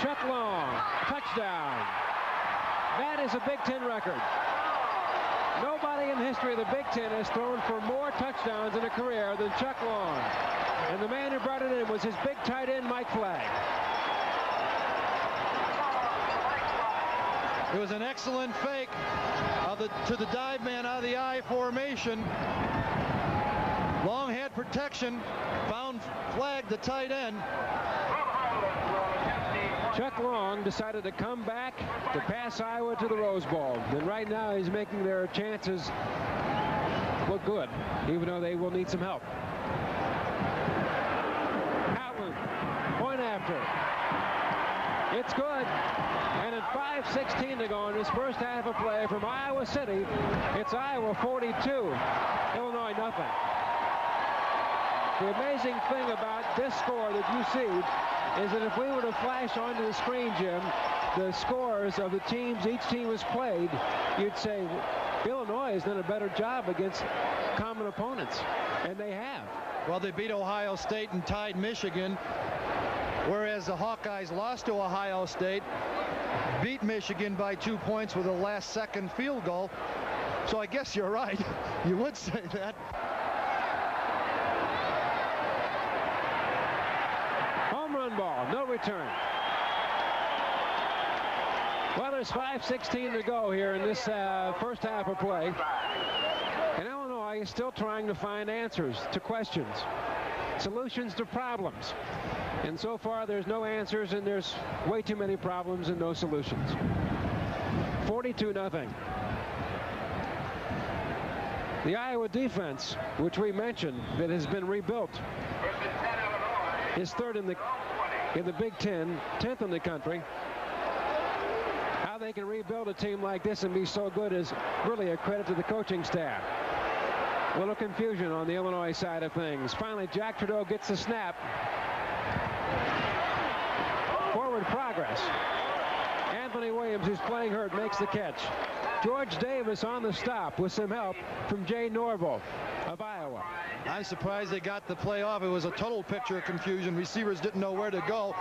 Chuck Long, touchdown. That is a Big Ten record. Nobody in the history of the Big Ten has thrown for more touchdowns in a career than Chuck Long. And the man who brought it in was his big tight end, Mike Flagg. It was an excellent fake of the, to the dive man out of the I formation. Long protection, found Flagg the tight end. Chuck Long decided to come back to pass Iowa to the Rose Bowl. And right now he's making their chances look good, even though they will need some help. Houghtlin, point after. It's good. And at 5.16 to go in this first half of play from Iowa City, it's Iowa 42, Illinois nothing. The amazing thing about this score that you see is that if we were to flash onto the screen, Jim, the scores of the teams each team has played, you'd say Illinois has done a better job against common opponents, and they have. Well, they beat Ohio State and tied Michigan whereas the Hawkeyes lost to Ohio State, beat Michigan by two points with a last second field goal. So I guess you're right. *laughs* You would say that. Home run ball, no return. Well, there's 5.16 to go here in this uh, first half of play. And Illinois is still trying to find answers to questions, solutions to problems. And so far, there's no answers, and there's way too many problems and no solutions. 42 nothing. The Iowa defense, which we mentioned, that has been rebuilt, is third in the in the Big Ten, 10th in the country. How they can rebuild a team like this and be so good is really a credit to the coaching staff. A little confusion on the Illinois side of things. Finally, Jack Trudeau gets the snap forward progress. Anthony Williams, who's playing hurt, makes the catch. George Davis on the stop with some help from Jay Norvell of Iowa. I'm surprised they got the play off. It was a total picture of confusion. Receivers didn't know where to go.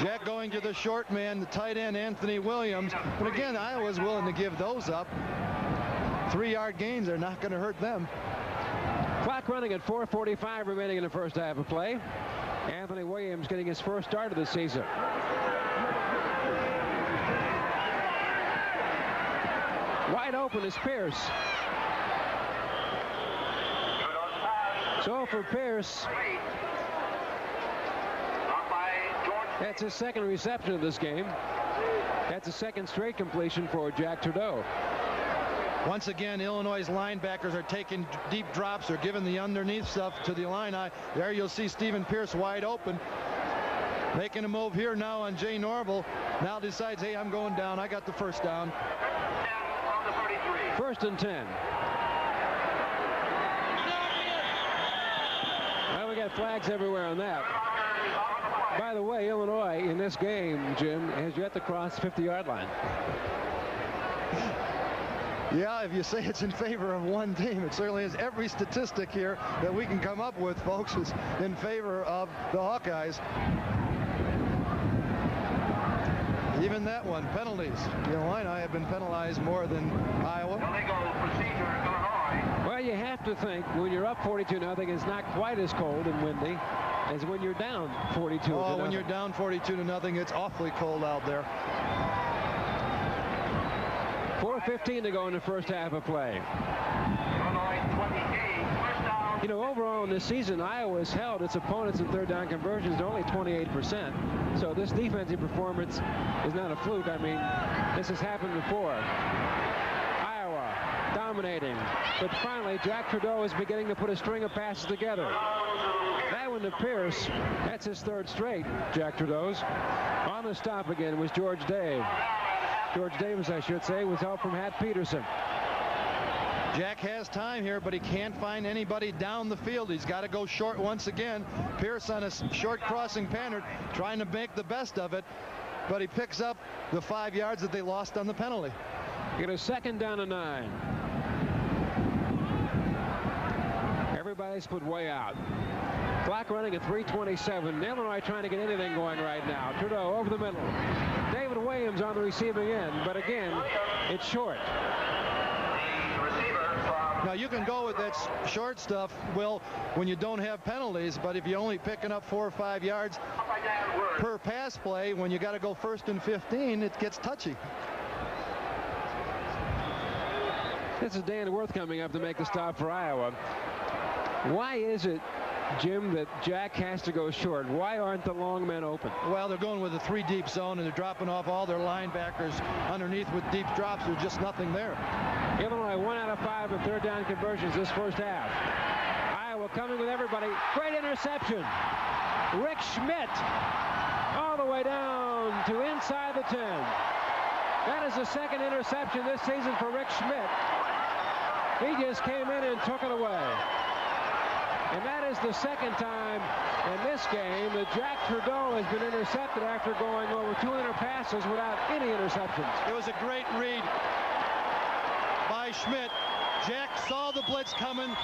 Jack going to the short man, the tight end, Anthony Williams. But again, Iowa's willing to give those up. Three-yard gains are not going to hurt them. Clock running at 4.45 remaining in the first half of play. Anthony Williams getting his first start of the season. Wide open is Pierce. So for Pierce, that's his second reception of this game. That's a second straight completion for Jack Trudeau. Once again, Illinois' linebackers are taking deep drops. They're giving the underneath stuff to the Illini. There you'll see Stephen Pierce wide open. Making a move here now on Jay Norvell. Now decides, hey, I'm going down. I got the first down. First and 10. Well, we got flags everywhere on that. By the way, Illinois in this game, Jim, has yet to cross the 50-yard line. Yeah, if you say it's in favor of one team, it certainly is. Every statistic here that we can come up with, folks, is in favor of the Hawkeyes. Even that one, penalties. The Illini have been penalized more than Iowa. Well, you have to think when you're up 42 nothing, it's not quite as cold and windy as when you're down 42 Oh, when you're down 42 to nothing, it's awfully cold out there. 4.15 to go in the first half of play. You know, overall in this season, Iowa has held its opponents in third down conversions to only 28%. So this defensive performance is not a fluke. I mean, this has happened before. Iowa dominating. But finally, Jack Trudeau is beginning to put a string of passes together. That one to Pierce. That's his third straight, Jack Trudeau's. On the stop again was George Dave. George Davis, I should say, with help from Hap Peterson. Jack has time here, but he can't find anybody down the field. He's got to go short once again. Pierce on a short crossing pattern, trying to make the best of it, but he picks up the five yards that they lost on the penalty. Get a second down to nine. Everybody's put way out. Clock running at 327. Illinois trying to get anything going right now. Trudeau over the middle. David Williams on the receiving end, but again, it's short. Now you can go with that short stuff, Will, when you don't have penalties, but if you're only picking up four or five yards per pass play, when you got to go first and 15, it gets touchy. This is Dan Worth coming up to make the stop for Iowa. Why is it, Jim, that Jack has to go short? Why aren't the long men open? Well, they're going with a three deep zone and they're dropping off all their linebackers underneath with deep drops. There's just nothing there. Illinois one out of five in third down conversions this first half. Iowa coming with everybody. Great interception. Rick Schmidt all the way down to inside the 10. That is the second interception this season for Rick Schmidt. He just came in and took it away. And that is the second time in this game that Jack Trudeau has been intercepted after going over 200 passes without any interceptions. It was a great read Schmidt. Jack saw the blitz coming.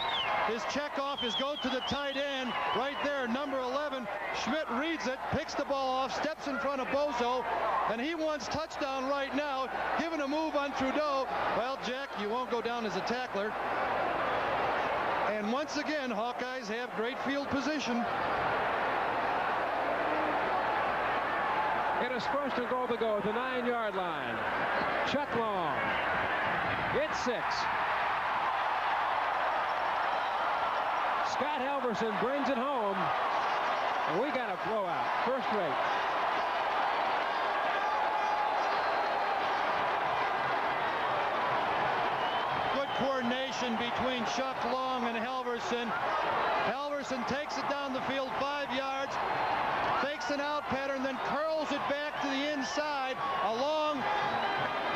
His checkoff is go to the tight end right there, number 11. Schmidt reads it, picks the ball off, steps in front of Boso, and he wants touchdown right now, giving a move on Trudeau. Well, Jack, you won't go down as a tackler. And once again, Hawkeyes have great field position. It is first and goal to go at the nine-yard line. Chuck Long. It's six. Scott Helverson brings it home. And we got a blowout. First rate. Good coordination between Chuck Long and Helverson. Helverson takes it down the field five yards, fakes an out pattern, then curls it back to the inside along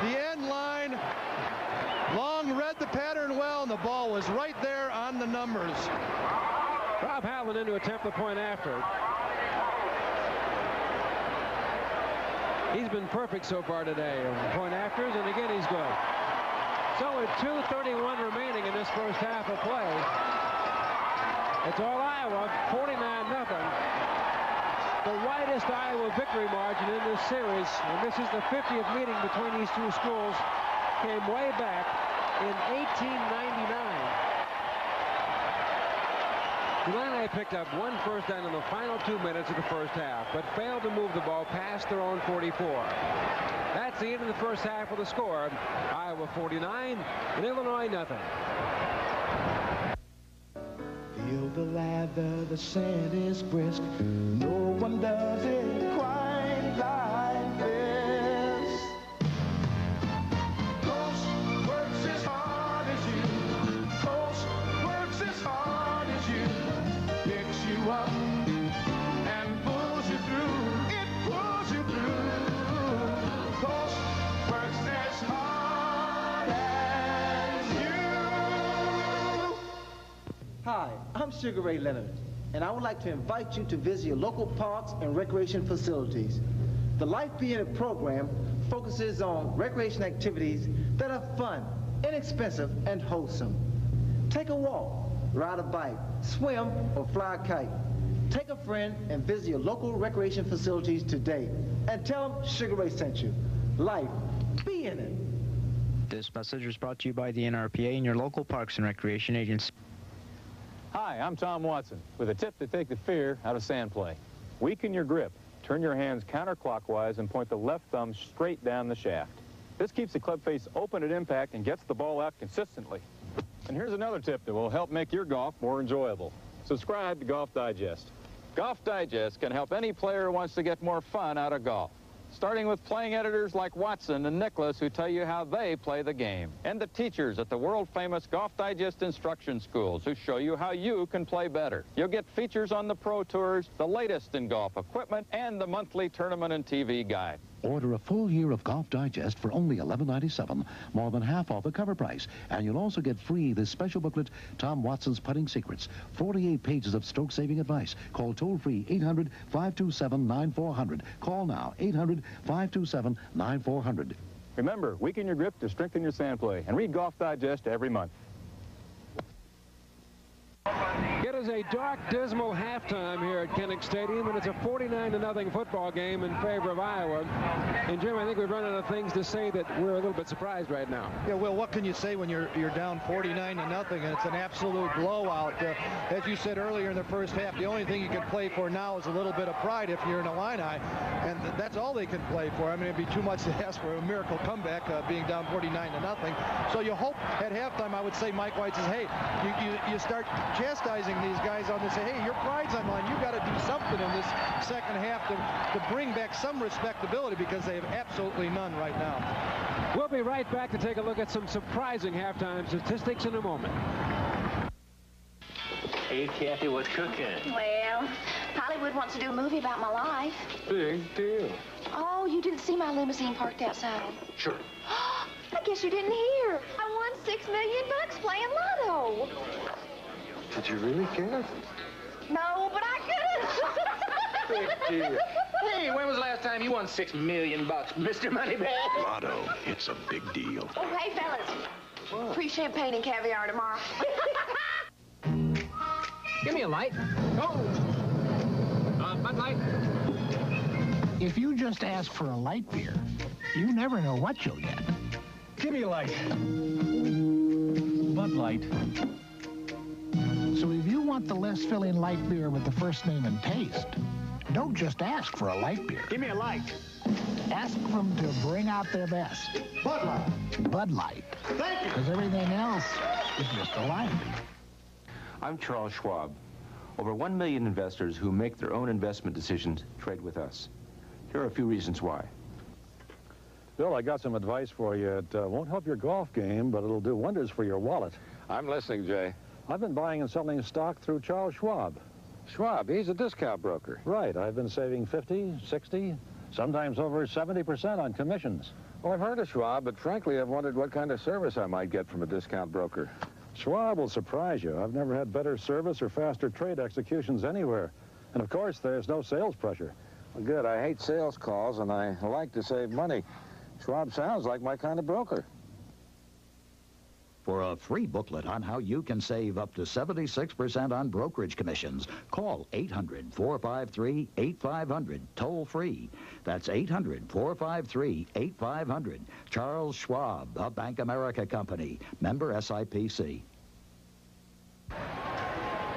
the end line. Long read the pattern well, and the ball was right there on the numbers. Rob Houghtlin in to attempt the point after. He's been perfect so far today. Point afters, and again he's good. So with 2.31 remaining in this first half of play, it's all Iowa, 49 nothing. The widest Iowa victory margin in this series, and this is the 50th meeting between these two schools, came way back in 1899. Illini picked up one first down in the final two minutes of the first half, but failed to move the ball past their own 44. That's the end of the first half with the score. Iowa 49 and Illinois nothing. Feel the lather, the sand is brisk. No one does it Sugar Ray Leonard, and I would like to invite you to visit your local parks and recreation facilities. The Life Be In It program focuses on recreation activities that are fun, inexpensive, and wholesome. Take a walk, ride a bike, swim, or fly a kite. Take a friend and visit your local recreation facilities today and tell them Sugar Ray sent you. Life, be in it. This message was brought to you by the NRPA and your local parks and recreation agency. Hi, I'm Tom Watson with a tip to take the fear out of sand play. Weaken your grip. Turn your hands counterclockwise and point the left thumb straight down the shaft. This keeps the club face open at impact and gets the ball out consistently. And here's another tip that will help make your golf more enjoyable. Subscribe to Golf Digest. Golf Digest can help any player who wants to get more fun out of golf. Starting with playing editors like Watson and Nicklaus who tell you how they play the game. And the teachers at the world-famous Golf Digest instruction schools who show you how you can play better. You'll get features on the Pro Tours, the latest in golf equipment, and the monthly tournament and TV guide. Order a full year of Golf Digest for only $11.97, more than half off the cover price. And you'll also get free this special booklet, Tom Watson's Putting Secrets. 48 pages of stroke-saving advice. Call toll-free 800-527-9400. Call now, 800-527-9400. Remember, weaken your grip to strengthen your sand play, and read Golf Digest every month. It is a dark, dismal halftime here at Kinnick Stadium, and it's a 49 to nothing football game in favor of Iowa. And Jim, I think we've run out of things to say that we're a little bit surprised right now. Yeah, well, what can you say when you're you're down 49 to nothing and it's an absolute blowout? Uh, as you said earlier in the first half, the only thing you can play for now is a little bit of pride if you're in Illini, and th that's all they can play for. I mean, it'd be too much to *laughs* ask for a miracle comeback uh, being down 49 to nothing. So you hope at halftime, I would say Mike White says, hey, you, you, you start chastising these guys on this. Say, hey, your pride's on line. You've got to do something in this second half to, to bring back some respectability because they have absolutely none right now. We'll be right back to take a look at some surprising halftime statistics in a moment. Hey, Kathy, what's cooking? Well, Hollywood wants to do a movie about my life. Big deal. Oh, you didn't see my limousine parked outside. Sure. *gasps* I guess you didn't hear. I won six million bucks playing lotto. Did you really care? No, but I Big could deal. *laughs* Hey, when was the last time you won six million bucks, Mr. Moneybag? Lotto, it's a big deal. Oh, hey, fellas. Free champagne and caviar tomorrow. *laughs* Give me a light. Oh. Uh, Bud Light. If you just ask for a light beer, you never know what you'll get. Give me a light. Bud Light. So if you want the less filling light beer with the first name and taste, don't just ask for a light beer. Give me a light. Ask them to bring out their best. Bud Light. Bud Light. Thank you. Because everything else is just a line. I'm Charles Schwab. Over 1 million investors who make their own investment decisions trade with us. Here are a few reasons why. Bill, I got some advice for you. It uh, won't help your golf game, but it'll do wonders for your wallet. I'm listening, Jay. I've been buying and selling stock through Charles Schwab. Schwab, he's a discount broker. Right. I've been saving 50, 60, sometimes over 70% on commissions. Well, I've heard of Schwab, but frankly, I've wondered what kind of service I might get from a discount broker. Schwab will surprise you. I've never had better service or faster trade executions anywhere. And of course, there's no sales pressure. Well, good. I hate sales calls, and I like to save money. Schwab sounds like my kind of broker. For a free booklet on how you can save up to 76% on brokerage commissions, call 800-453-8500, toll free. That's 800-453-8500. Charles Schwab, a Bank America company, member SIPC.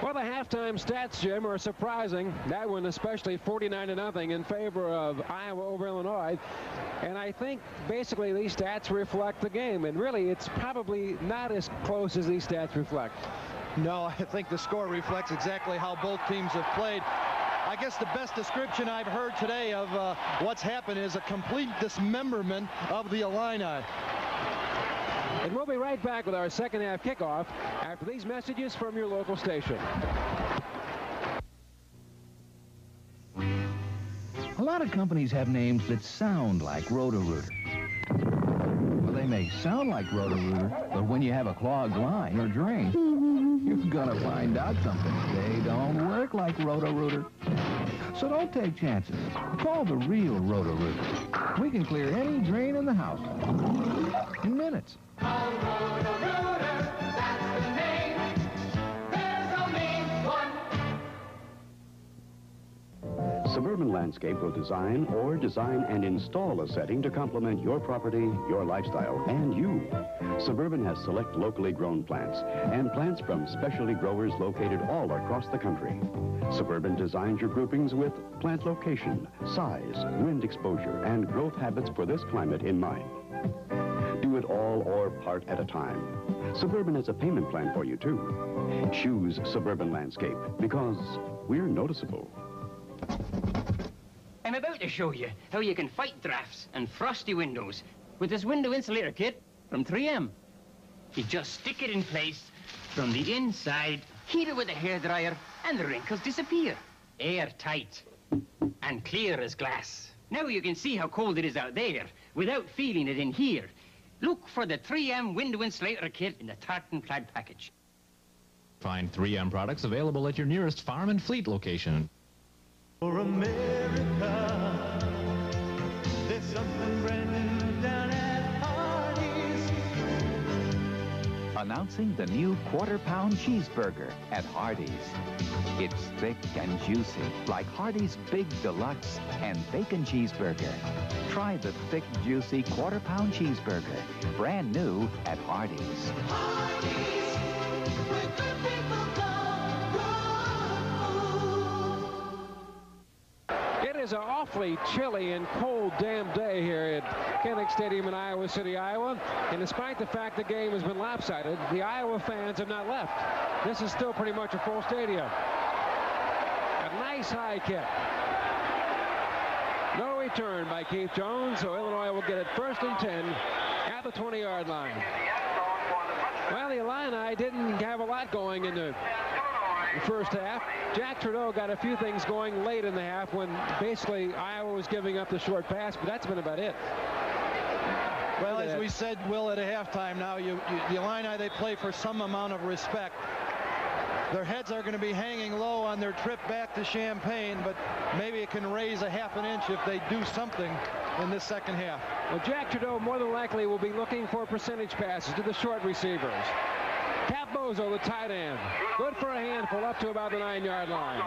Well, the halftime stats, Jim, are surprising. That one especially 49 to nothing in favor of Iowa over Illinois. And I think basically these stats reflect the game. And really, it's probably not as close as these stats reflect. No, *laughs* I think the score reflects exactly how both teams have played. I guess the best description I've heard today of uh, what's happened is a complete dismemberment of the Illini. And we'll be right back with our second half kickoff after these messages from your local station. A lot of companies have names that sound like Roto-Rooter. Well, they may sound like Roto-Rooter, but when you have a clogged line or drain, *laughs* you're gonna find out something. They don't work like Roto-Rooter. So don't take chances. Call the real Roto-Rooter. We can clear any drain in the house in minutes. Suburban Landscape will design or design and install a setting to complement your property, your lifestyle, and you. Suburban has select locally grown plants and plants from specialty growers located all across the country. Suburban designs your groupings with plant location, size, wind exposure, and growth habits for this climate in mind. Do it all or part at a time. Suburban has a payment plan for you, too. Choose Suburban Landscape because we're noticeable. I'm about to show you how you can fight drafts and frosty windows with this window insulator kit from 3M. You just stick it in place from the inside, heat it with a hairdryer, and the wrinkles disappear. Airtight and clear as glass. Now you can see how cold it is out there without feeling it in here. Look for the 3M window insulator kit in the tartan plaid package. Find 3M products available at your nearest farm and fleet location. For America, there's something brand new down at Hardee's. Announcing the new quarter pound cheeseburger at Hardee's. It's thick and juicy, like Hardee's Big Deluxe and Bacon Cheeseburger. Try the thick, juicy quarter pound cheeseburger, brand new at Hardee's. It is an awfully chilly and cold damn day here at Kinnick Stadium in Iowa City, Iowa. And despite the fact the game has been lopsided, the Iowa fans have not left. This is still pretty much a full stadium. A nice high kick. No return by Keith Jones, so Illinois will get it first and 10 at the 20-yard line. Well, the Illini didn't have a lot going in the the first half. Jack Trudeau got a few things going late in the half when basically Iowa was giving up the short pass, but that's been about it. Well, as we said, Will, at a halftime now, you, you, the Illini, they play for some amount of respect. Their heads are going to be hanging low on their trip back to Champaign, but maybe it can raise a half an inch if they do something in this second half. Well, Jack Trudeau more than likely will be looking for percentage passes to the short receivers. Boso, the tight end. Good for a handful up to about the nine-yard line.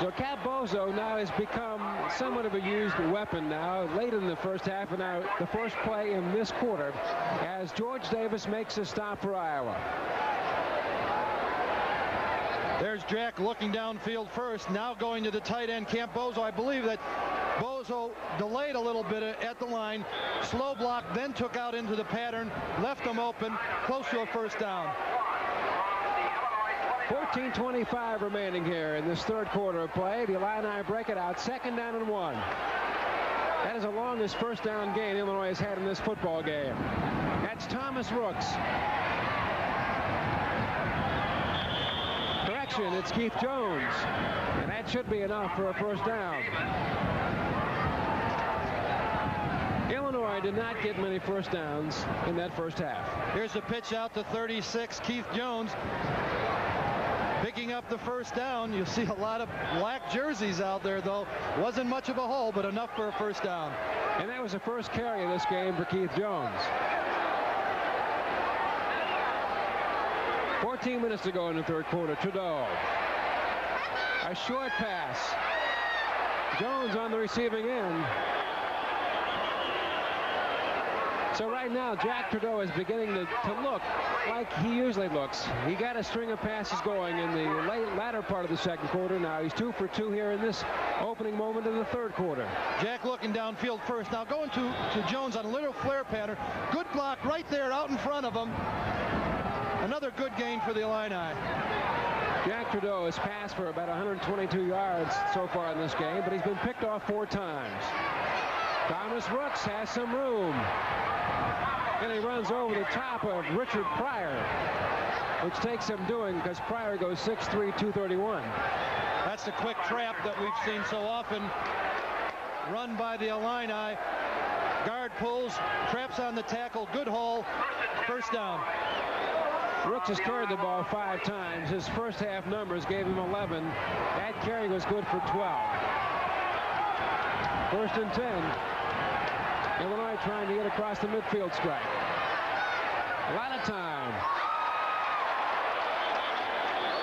So Cap Boso now has become somewhat of a used weapon now, late in the first half, and now the first play in this quarter as George Davis makes a stop for Iowa. There's Jack looking downfield first, now going to the tight end, Cap Boso. I believe that Boso delayed a little bit at the line, slow block, then took out into the pattern, left them open, close to a first down. 14.25 remaining here in this third quarter of play. The Illini break it out, second down and one. That is the longest first down gain Illinois has had in this football game. That's Thomas Rooks. Correction, it's Keith Jones. And that should be enough for a first down. Illinois did not get many first downs in that first half. Here's a pitch out to 36, Keith Jones. Picking up the first down. You'll see a lot of black jerseys out there, though. Wasn't much of a hole, but enough for a first down. And that was the first carry of this game for Keith Jones. 14 minutes to go in the third quarter. Trudeau. A short pass. Jones on the receiving end. So right now, Jack Trudeau is beginning to, to look like he usually looks. He got a string of passes going in the late, latter part of the second quarter. Now he's two for two here in this opening moment of the third quarter. Jack looking downfield first. Now going to, to Jones on a little flare pattern. Good block right there out in front of him. Another good gain for the Illini. Jack Trudeau has passed for about 122 yards so far in this game, but he's been picked off four times. Thomas Rooks has some room. And he runs over the top of Richard Pryor, which takes him doing because Pryor goes 6'3", 231. That's the quick trap that we've seen so often run by the Illini. Guard pulls, traps on the tackle, good haul, first down. Rooks has carried the ball five times. His first half numbers gave him 11. That carry was good for 12. First and 10. Illinois trying to get across the midfield stripe. A lot of time.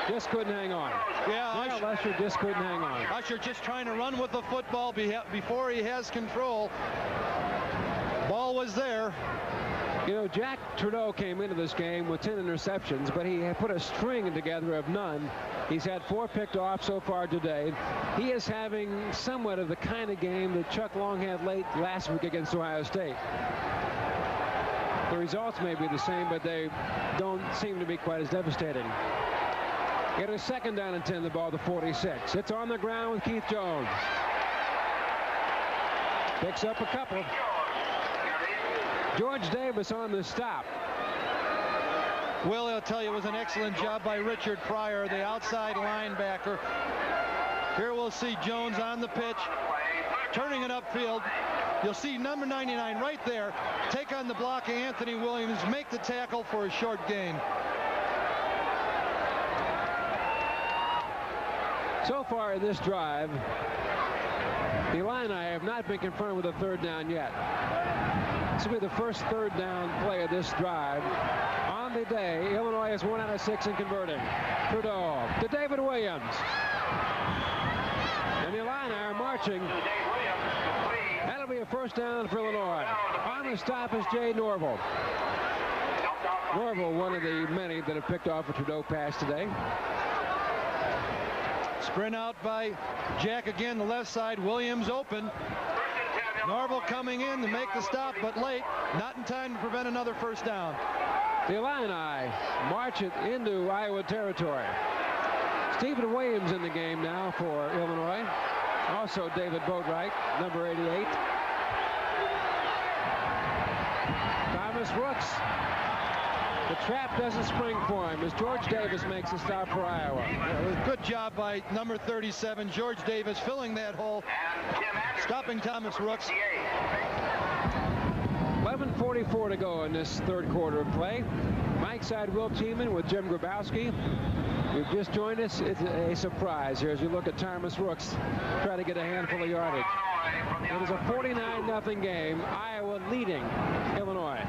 Just couldn't hang on. Yeah, Usher, Usher, Usher just couldn't hang on. Usher just trying to run with the football before he has control. Ball was there. You know, Jack Trudeau came into this game with 10 interceptions, but he had put a string together of none. He's had four picked off so far today. He is having somewhat of the kind of game that Chuck Long had late last week against Ohio State. The results may be the same, but they don't seem to be quite as devastating. It is second down and 10, the ball to 46. It's on the ground with Keith Jones. Picks up a couple. George Davis on the stop. Will, I'll tell you, it was an excellent job by Richard Pryor, the outside linebacker. Here we'll see Jones on the pitch, turning it upfield. You'll see number 99 right there take on the block of Anthony Williams, make the tackle for a short gain. So far in this drive, the Illini have not been confronted with a third down yet. This will be the first third down play of this drive. On the day, Illinois is one out of six in converting. Trudeau to David Williams. And the are marching. That'll be a first down for Illinois. On the stop is Jay Norvell. Norvell, one of the many that have picked off a Trudeau pass today. Sprint out by Jack again, the left side. Williams open. Norvell coming in to make the stop, but late. Not in time to prevent another first down. The Illini march it into Iowa territory. Stephen Williams in the game now for Illinois. Also David Boatwright, number 88. Thomas Rooks. The trap doesn't spring for him as George Davis makes a stop for Iowa. Yeah, good job by number 37, George Davis, filling that hole, stopping Thomas Rooks. 11.44 to go in this third quarter of play. Mike side, Will Tiemann with Jim Grabowski. You've just joined us. It's a surprise here as you look at Thomas Rooks try to get a handful of yardage. It is a 49-0 game. Iowa leading Illinois.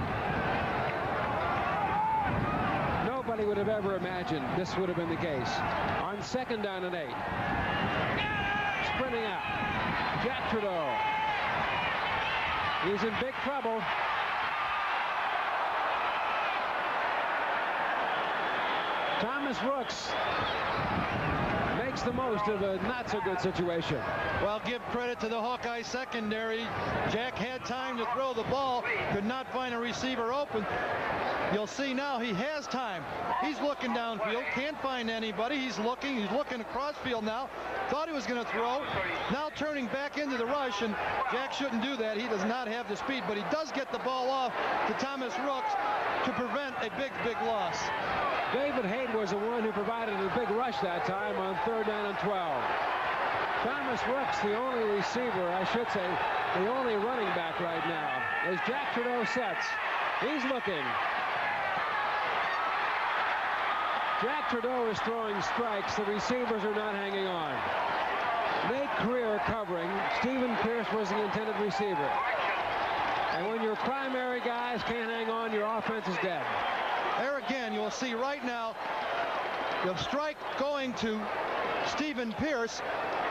Nobody would have ever imagined this would have been the case. On second down and eight. Sprinting out. Jack Trudeau. He's in big trouble. Thomas Rooks makes the most of a not so good situation. Well, give credit to the Hawkeye secondary. Jack had time to throw the ball, could not find a receiver open. You'll see now he has time. He's looking downfield, can't find anybody. He's looking, he's looking across field now. Thought he was going to throw. Now turning back into the rush, and Jack shouldn't do that. He does not have the speed, but he does get the ball off to Thomas Rooks to prevent a big, big loss. David Hayden was the one who provided a big rush that time on third down and 12. Thomas Rooks, the only receiver, I should say, the only running back right now, as Jack Trudeau sets. He's looking. Jack Trudeau is throwing strikes. The receivers are not hanging on. Nate Creer covering. Stephen Pierce was the intended receiver. And when your primary guys can't hang on, your offense is dead. There again, you'll see right now the strike going to Stephen Pierce.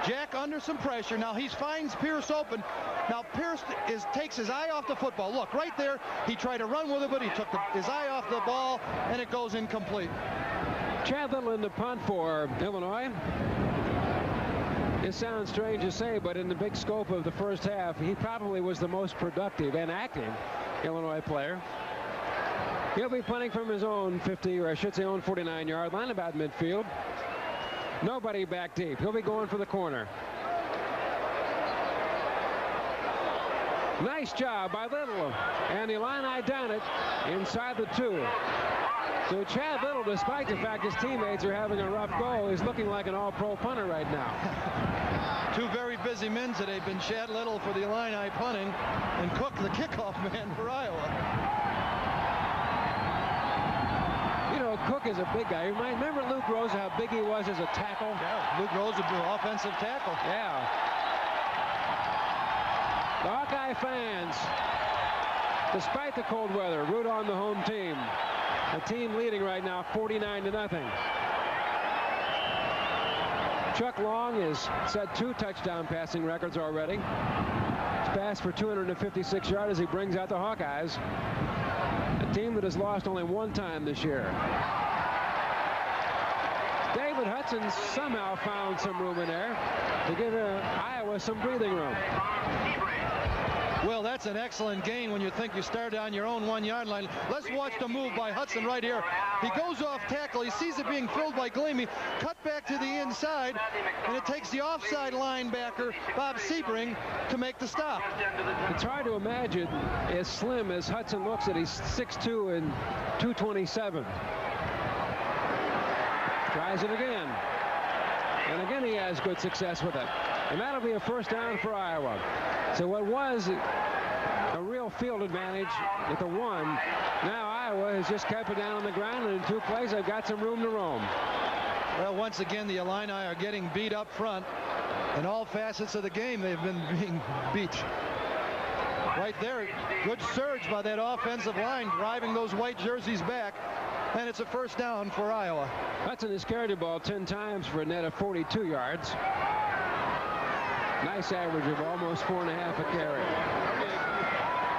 Jack under some pressure. Now he finds Pierce open. Now Pierce is takes his eye off the football. Look, right there, he tried to run with it, but he took the, his eye off the ball, and it goes incomplete. Chad in the punt for Illinois. It sounds strange to say, but in the big scope of the first half, he probably was the most productive and active Illinois player. He'll be punting from his own 50, or I should say own 49-yard line, about midfield. Nobody back deep. He'll be going for the corner. Nice job by Little. And the Illini down it inside the two. So Chad Little, despite the fact his teammates are having a rough go, is looking like an all-pro punter right now. *laughs* Two very busy men today. Been Chad Little for the Illini punting and Cook, the kickoff man for Iowa. You know, Cook is a big guy. Remember Luke Rose, how big he was as a tackle? Yeah, Luke Rosa, offensive tackle. Yeah. The Hawkeye fans, despite the cold weather, root on the home team. The team leading right now 49 to nothing. Chuck Long has set two touchdown passing records already. He's passed for 256 yards as he brings out the Hawkeyes. A team that has lost only one time this year. David Hudson somehow found some room in there to give uh, Iowa some breathing room. Well, that's an excellent gain when you think you started on your own one-yard line. Let's watch the move by Hudson right here. He goes off tackle. He sees it being filled by Gleamy. Cut back to the inside, and it takes the offside linebacker, Bob Sebring, to make the stop. It's hard to imagine as slim as Hudson looks at. He's 6'2 and 227. Tries it again. And again, he has good success with it. And that'll be a first down for Iowa. So what was a real field advantage with the one, now Iowa has just kept it down on the ground, and in two plays, they've got some room to roam. Well, once again, the Illini are getting beat up front. In all facets of the game, they've been being beat. Right there, good surge by that offensive line, driving those white jerseys back. And it's a first down for Iowa. Hudson has carried the ball 10 times for a net of 42 yards. Nice average of almost four and a half a carry.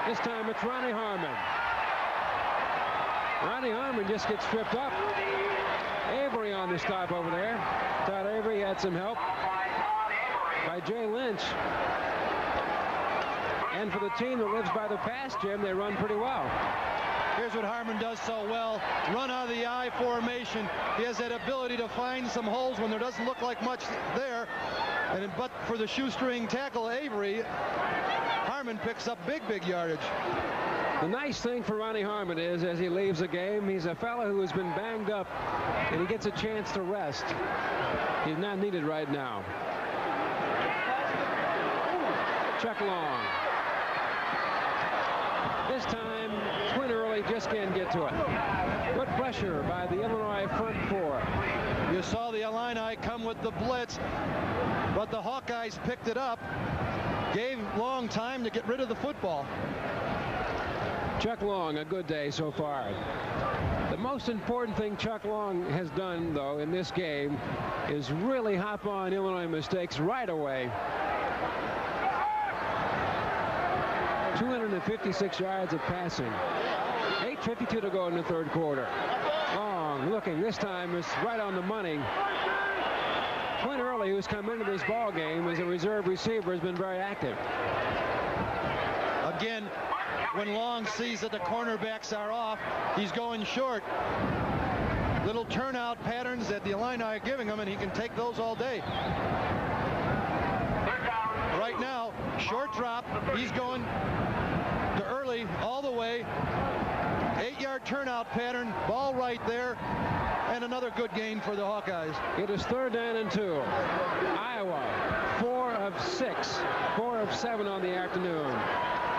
This time it's Ronnie Harmon. Ronnie Harmon just gets tripped up. Avery on the stop over there. Todd Avery had some help by Jay Lynch. And for the team that lives by the pass, Jim, they run pretty well. Here's what Harmon does so well. Run out of the I formation. He has that ability to find some holes when there doesn't look like much there. And but for the shoestring tackle, Avery, Harmon picks up big, big yardage. The nice thing for Ronnie Harmon is, as he leaves the game, he's a fellow who has been banged up, and he gets a chance to rest. He's not needed right now. Chuck Long. This time, Quinn Early just can't get to it. Good pressure by the Illinois front four. You saw the Illini come with the blitz, but the Hawkeyes picked it up, gave Long time to get rid of the football. Chuck Long, a good day so far. The most important thing Chuck Long has done, though, in this game is really hop on Illinois mistakes right away. 256 yards of passing. 8.52 to go in the third quarter. Long looking. This time is right on the money. Quinn Early, who's come into this ball game as a reserve receiver, has been very active. Again, when Long sees that the cornerbacks are off, he's going short. Little turnout patterns that the Illini are giving him, and he can take those all day. Right now, short drop. He's going to early all the way. Eight-yard turnout pattern. Ball right there. And another good gain for the Hawkeyes. It is third down and two. Iowa, four of six. Four of seven on the afternoon.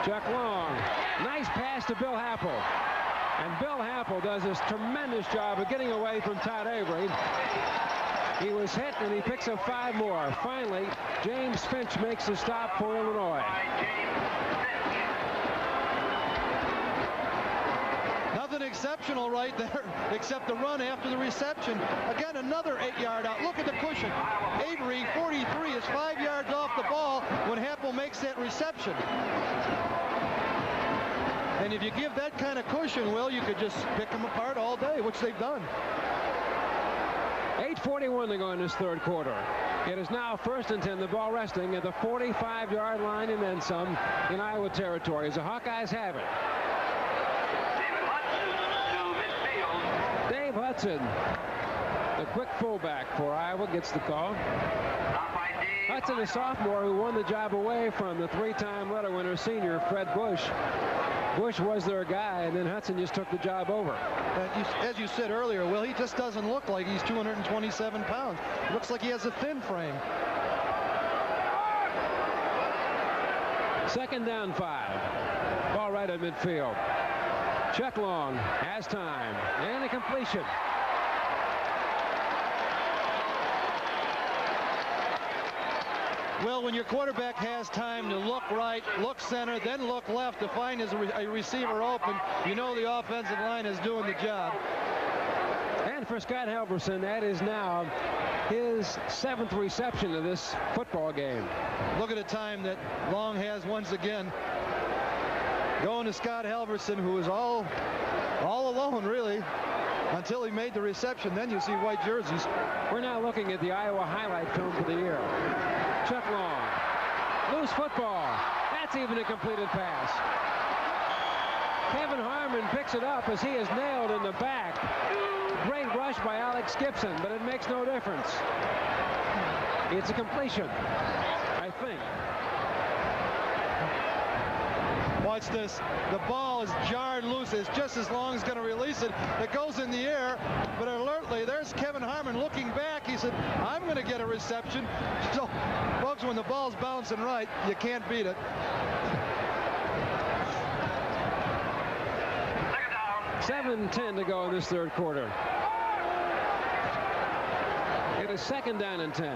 Chuck Long. Nice pass to Bill Happel. And Bill Happel does this tremendous job of getting away from Todd Avery. He was hit and he picks up five more. Finally, James Finch makes the stop for Illinois. Nothing exceptional right there, *laughs* except the run after the reception. Again, another eight-yard out. Look at the cushion. Avery, 43, is five yards off the ball when Happel makes that reception. And if you give that kind of cushion, Will, you could just pick them apart all day, which they've done. 8.41 to go in this third quarter. It is now first and 10, the ball resting at the 45-yard line and then some in Iowa territory as the Hawkeyes have it. Dave Hudson, the quick fullback for Iowa, gets the call. Hudson, a sophomore who won the job away from the three-time letter winner senior Fred Bush. Bush was their guy, and then Hudson just took the job over. As you said earlier, Will, he just doesn't look like he's 227 pounds. Looks like he has a thin frame. Second down five. Ball right at midfield. Chuck Long has time. And a completion. Well, when your quarterback has time to look right, look center, then look left to find his re a receiver open, you know the offensive line is doing the job. And for Scott Helverson, that is now his seventh reception of this football game. Look at the time that Long has once again. Going to Scott Helverson, who is all, all alone, really, until he made the reception. Then you see white jerseys. We're now looking at the Iowa highlight film for the year. Chuck Long. Loose football. That's even a completed pass. Kevin Harmon picks it up as he is nailed in the back. Great rush by Alex Gibson, but it makes no difference. It's a completion, I think. Watch this. The ball is jarred loose. It's just as long as going to release it. It goes in the air, but alertly, there's Kevin Harmon looking back. He said, I'm going to get a reception. *laughs* So, folks, when the ball's bouncing right, you can't beat it. Seven ten to go in this third quarter. It is second down and 10.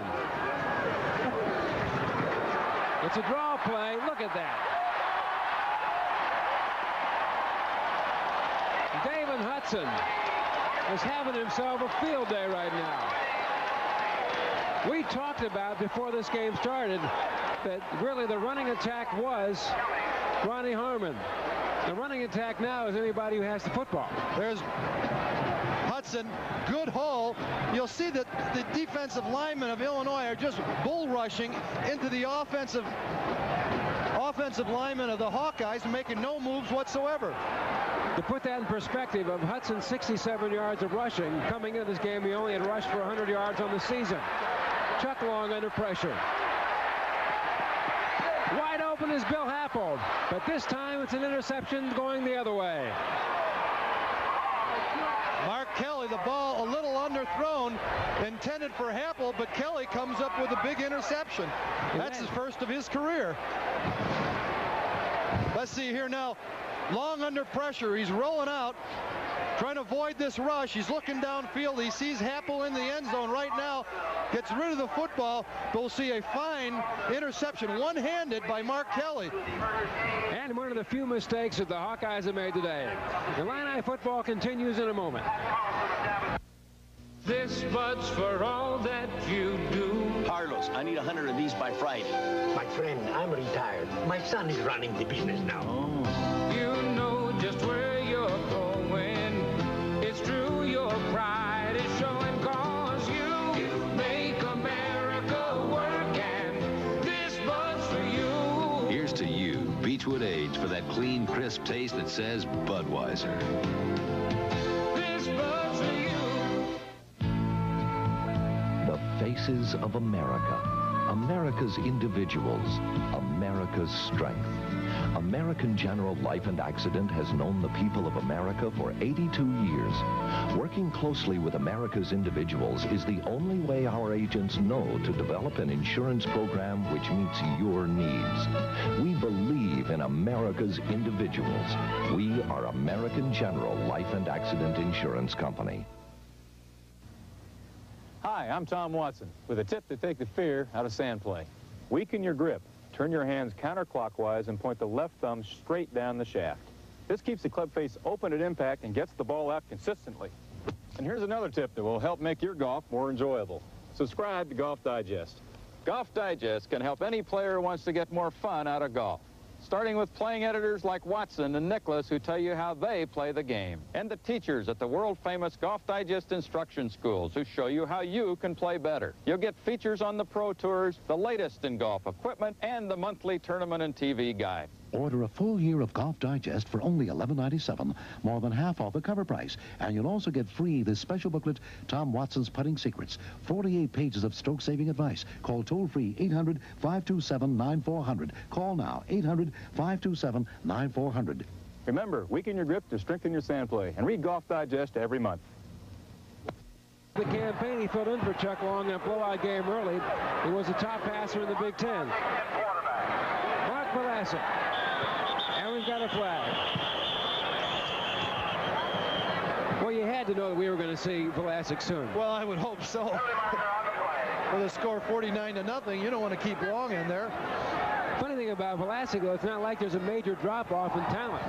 It's a draw play. Look at that. Hudson is having himself a field day right now. We talked about before this game started that really the running attack was Ronnie Harmon. The running attack now is anybody who has the football. There's Hudson, good hole. You'll see that the defensive linemen of Illinois are just bull rushing into the offensive offensive linemen of the Hawkeyes, making no moves whatsoever. To put that in perspective of Hudson 67 yards of rushing coming into this game he only had rushed for 100 yards on the season. Chuck Long under pressure. Wide open is Bill Happel, but this time it's an interception going the other way. Mark Kelly, the ball a little underthrown, intended for Happel, but Kelly comes up with a big interception. That's the first of his career. Let's see here now. Long under pressure. He's rolling out, trying to avoid this rush. He's looking downfield. He sees Happel in the end zone right now. Gets rid of the football. We'll see a fine interception, one-handed by Mark Kelly. And one of the few mistakes that the Hawkeyes have made today. Illini football continues in a moment. This bud's for all that you do. Carlos, I need a hundred of these by Friday. My friend, I'm retired. My son is running the business now. You know just where you're going. It's true, your pride is showing cause you make America work and this bud's for you. Here's to you, Beechwood Age, for that clean, crisp taste that says Budweiser. This bud's for you. The faces of America. America's individuals. America's strength. American General Life and Accident has known the people of America for 82 years. Working closely with America's individuals is the only way our agents know to develop an insurance program which meets your needs. We believe in America's individuals. We are American General Life and Accident Insurance Company. Hi, I'm Tom Watson with a tip to take the fear out of sand play. Weaken your grip. Turn your hands counterclockwise and point the left thumb straight down the shaft. This keeps the club face open at impact and gets the ball out consistently. And here's another tip that will help make your golf more enjoyable. Subscribe to Golf Digest. Golf Digest can help any player who wants to get more fun out of golf. Starting with playing editors like Watson and Nicklaus who tell you how they play the game. And the teachers at the world-famous Golf Digest instruction schools who show you how you can play better. You'll get features on the Pro Tours, the latest in golf equipment, and the monthly tournament and TV guide. Order a full year of Golf Digest for only $11.97, more than half off the cover price. And you'll also get free this special booklet, Tom Watson's Putting Secrets. 48 pages of stroke-saving advice. Call toll-free 800-527-9400. Call now, 800-527-9400. Remember, weaken your grip to strengthen your sand play. And read Golf Digest every month. The campaign, he filled in for Chuck Long in a blowout game early. He was the top passer in the Big Ten. Mark Vlasic. And we've got a flag. Well, you had to know that we were going to see Vlasic soon. Well, I would hope so. *laughs* With a score 49 to nothing, you don't want to keep Long in there. Funny thing about Vlasic, though, it's not like there's a major drop-off in talent.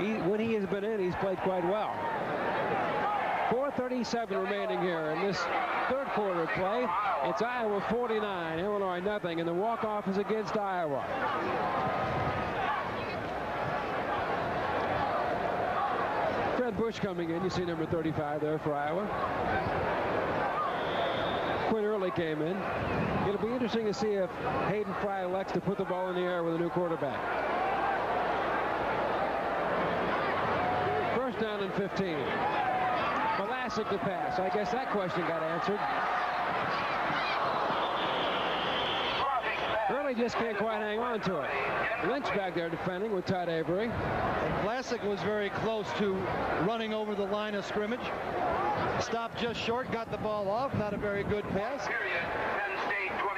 He, when he has been in, he's played quite well. 4.37 remaining here in this third quarter play. It's Iowa 49, Illinois nothing, and the walk-off is against Iowa. Fred Bush coming in. You see number 35 there for Iowa. Quinn Early came in. It'll be interesting to see if Hayden Fry elects to put the ball in the air with a new quarterback. First down and 15. Vlasic to pass. I guess that question got answered. Early just can't quite hang on to it. Lynch back there defending with Todd Avery. And Vlasic was very close to running over the line of scrimmage. Stopped just short, got the ball off. Not a very good pass.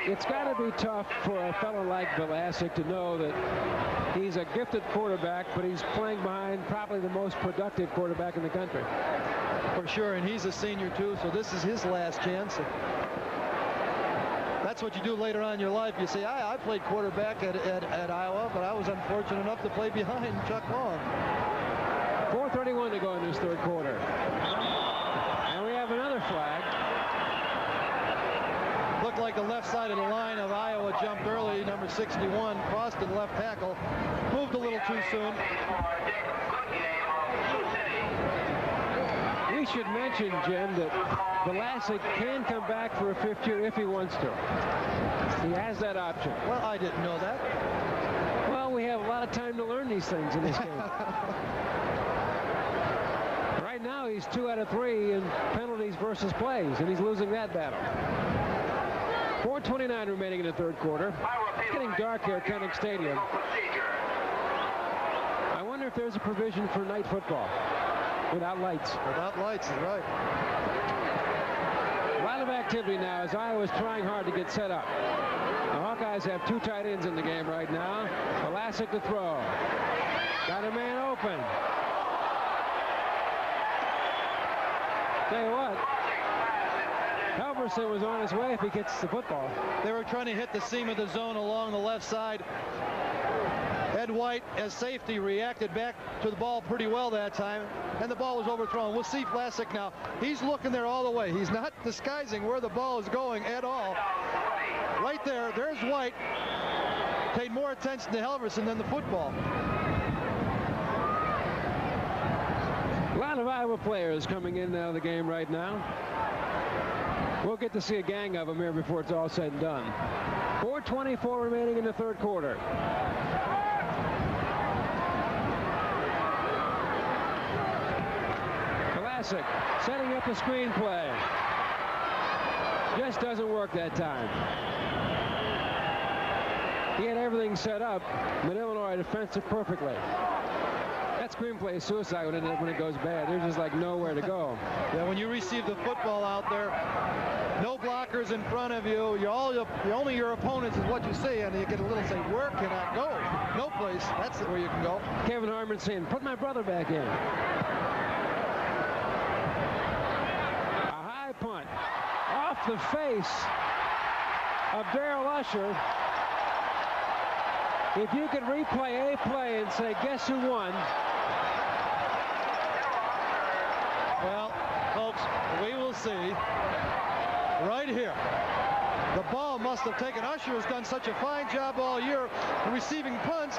It's got to be tough for a fellow like Vlasic to know that he's a gifted quarterback, but he's playing behind probably the most productive quarterback in the country. For sure, and he's a senior too, so this is his last chance. That's what you do later on in your life. You say, I, I played quarterback at, at, at Iowa, but I was unfortunate enough to play behind *laughs* Chuck Long. 4.31 to go in this third quarter. And we have another flag. Looked like the left side of the line of Iowa jumped early. Number 61, Boston left tackle. Moved a little too soon. We should mention, Jim, that Vlasic can come back for a fifth year if he wants to. He has that option. Well, I didn't know that. Well, we have a lot of time to learn these things in this game. *laughs* right now, he's two out of three in penalties versus plays, and he's losing that battle. 4.29 remaining in the third quarter. It's getting dark here at Kinnick Stadium. I wonder if there's a provision for night football without lights. Without lights, is right. A lot of activity now as Iowa's trying hard to get set up. The Hawkeyes have two tight ends in the game right now. Vlasic to throw. Got a man open. Tell you what, Helverson was on his way if he gets the football. They were trying to hit the seam of the zone along the left side. Ed White, as safety, reacted back to the ball pretty well that time, and the ball was overthrown. We'll see Vlasic now. He's looking there all the way. He's not *laughs* disguising where the ball is going at all. Right there, there's White. Paid more attention to Helverson than the football. A lot of Iowa players coming in out of the game right now. We'll get to see a gang of them here before it's all said and done. 4.24 remaining in the third quarter. Vlasic setting up a screenplay. Just doesn't work that time. He had everything set up, but Illinois defends it perfectly. That screenplay is suicide when it, when it goes bad. There's just like nowhere to go. *laughs* Yeah, when you receive the football out there, no blockers in front of you. You all you, only your opponents is what you see, and you get a little say, where can I go? No place. That's where you can go. Kevin Harmon saying, put my brother back in. A high punt off the face of Daryl Usher. If you could replay a play and say, guess who won? Well, folks, we will see right here. The ball must have taken. Usher has done such a fine job all year receiving punts.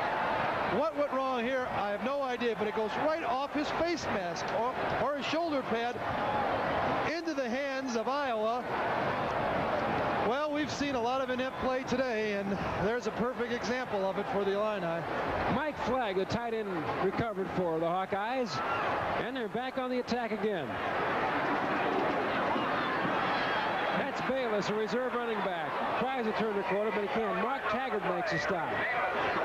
What went wrong here? I have no idea, but it goes right off his face mask or, or his shoulder pad into the hands of Iowa. Well, we've seen a lot of inept play today, and there's a perfect example of it for the Illini. Mike Flagg, the tight end, recovered for the Hawkeyes, and they're back on the attack again. That's Bayless, a reserve running back. Tries to turn the corner, but he can't. Mark Taggart makes a stop.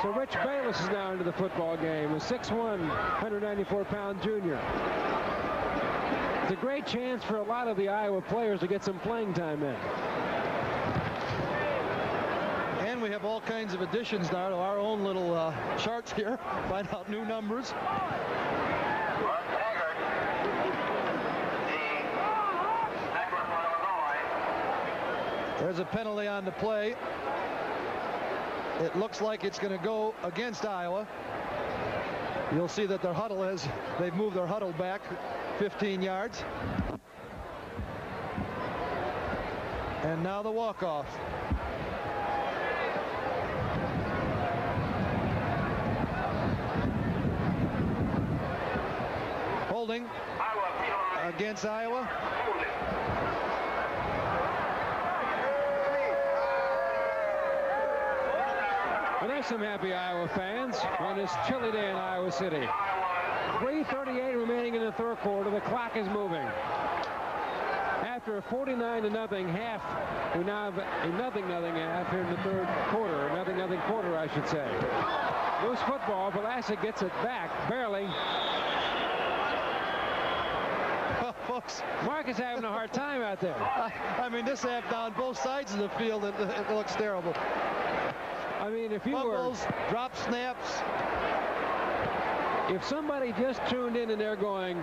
So Rich Bayless is now into the football game, a 6'1", 194-pound junior. It's a great chance for a lot of the Iowa players to get some playing time in. We have all kinds of additions now to our own little uh, charts here. *laughs* Find out new numbers. There's a penalty on the play. It looks like it's going to go against Iowa. You'll see that their huddle has, they've moved their huddle back 15 yards. And now the walk-off. holding against Iowa. But there's some happy Iowa fans on this chilly day in Iowa City. 3.38 remaining in the third quarter. The clock is moving. After a 49 to nothing half, we now have a nothing nothing half here in the third quarter, nothing nothing quarter, I should say. Loose football. Vlasic gets it back, barely folks. Mark is having a hard time out there. *laughs* I, I mean, this half down both sides of the field, it, it looks terrible. I mean, if you Fumbles, were... drop snaps. If somebody just tuned in and they're going,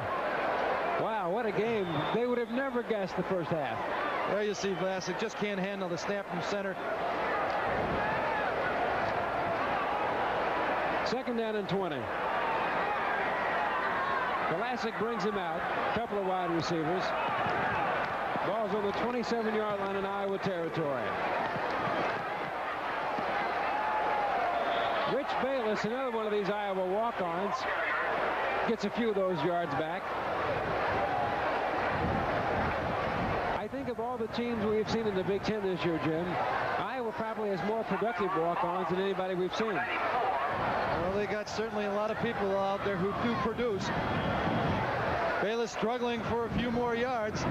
wow, what a game, they would have never guessed the first half. There you see Vlasic just can't handle the snap from center. Second down and 20. Vlasic brings him out. Couple of wide receivers. Ball's on the 27-yard line in Iowa territory. Rich Bayless, another one of these Iowa walk-ons, gets a few of those yards back. I think of all the teams we've seen in the Big Ten this year, Jim, Iowa probably has more productive walk-ons than anybody we've seen. Well, they got certainly a lot of people out there who do produce. Bayless struggling for a few more yards.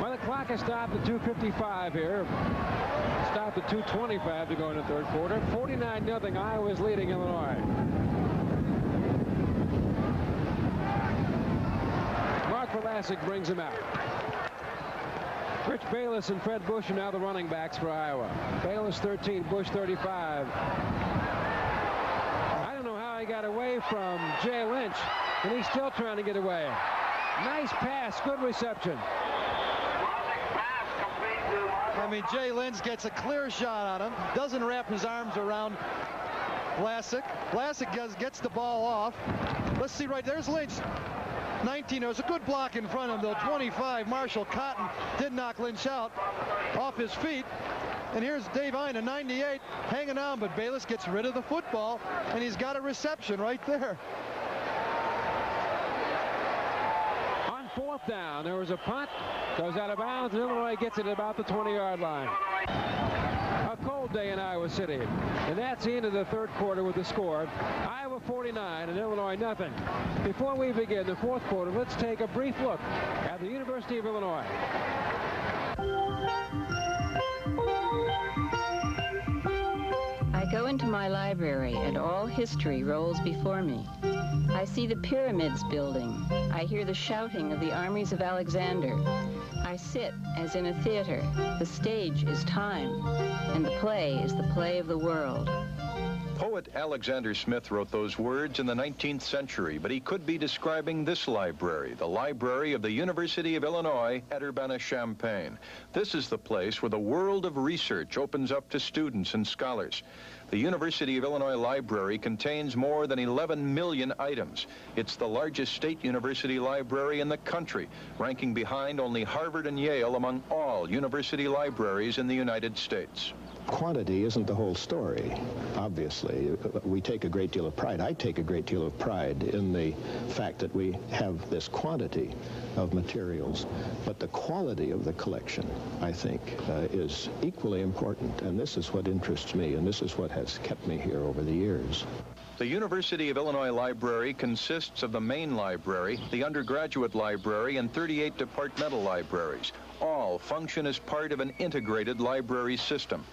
Well, the clock has stopped at 2.55 here. Stopped at 2.25 to go in the third quarter. 49 nothing. Iowa's leading Illinois. Mark Vlasic brings him out. Rich Bayless and Fred Bush are now the running backs for Iowa. Bayless 13, Bush 35. I don't know how he got away from Jay Lynch, and he's still trying to get away. Nice pass, good reception. I mean, Jay Lynch gets a clear shot on him, doesn't wrap his arms around Vlasic. Vlasic gets, gets the ball off. Let's see right there's Lynch. 19. There was a good block in front of him, though. 25. Marshall Cotton did knock Lynch out off his feet. And here's Dave Ina, 98, hanging on, but Bayless gets rid of the football, and he's got a reception right there. On fourth down, there was a punt, goes out of bounds, and Illinois gets it about the 20-yard line. Cold day in Iowa City. And that's the end of the third quarter with the score. Iowa 49 and Illinois nothing. Before we begin the fourth quarter, let's take a brief look at the University of Illinois. Into my library and all history rolls before me. I see the pyramids building. I hear the shouting of the armies of Alexander. I sit as in a theater. The stage is time, and the play is the play of the world. Poet Alexander Smith wrote those words in the 19th century, but he could be describing this library, the library of the University of Illinois at Urbana-Champaign. This is the place where the world of research opens up to students and scholars. The University of Illinois Library contains more than 11 million items. It's the largest state university library in the country, ranking behind only Harvard and Yale among all university libraries in the United States. Quantity isn't the whole story, obviously. We take a great deal of pride. I take a great deal of pride in the fact that we have this quantity of materials. But the quality of the collection, I think, uh, is equally important. And this is what interests me, and this is what has kept me here over the years. The University of Illinois Library consists of the main library, the undergraduate library, and 38 departmental libraries. All function as part of an integrated library system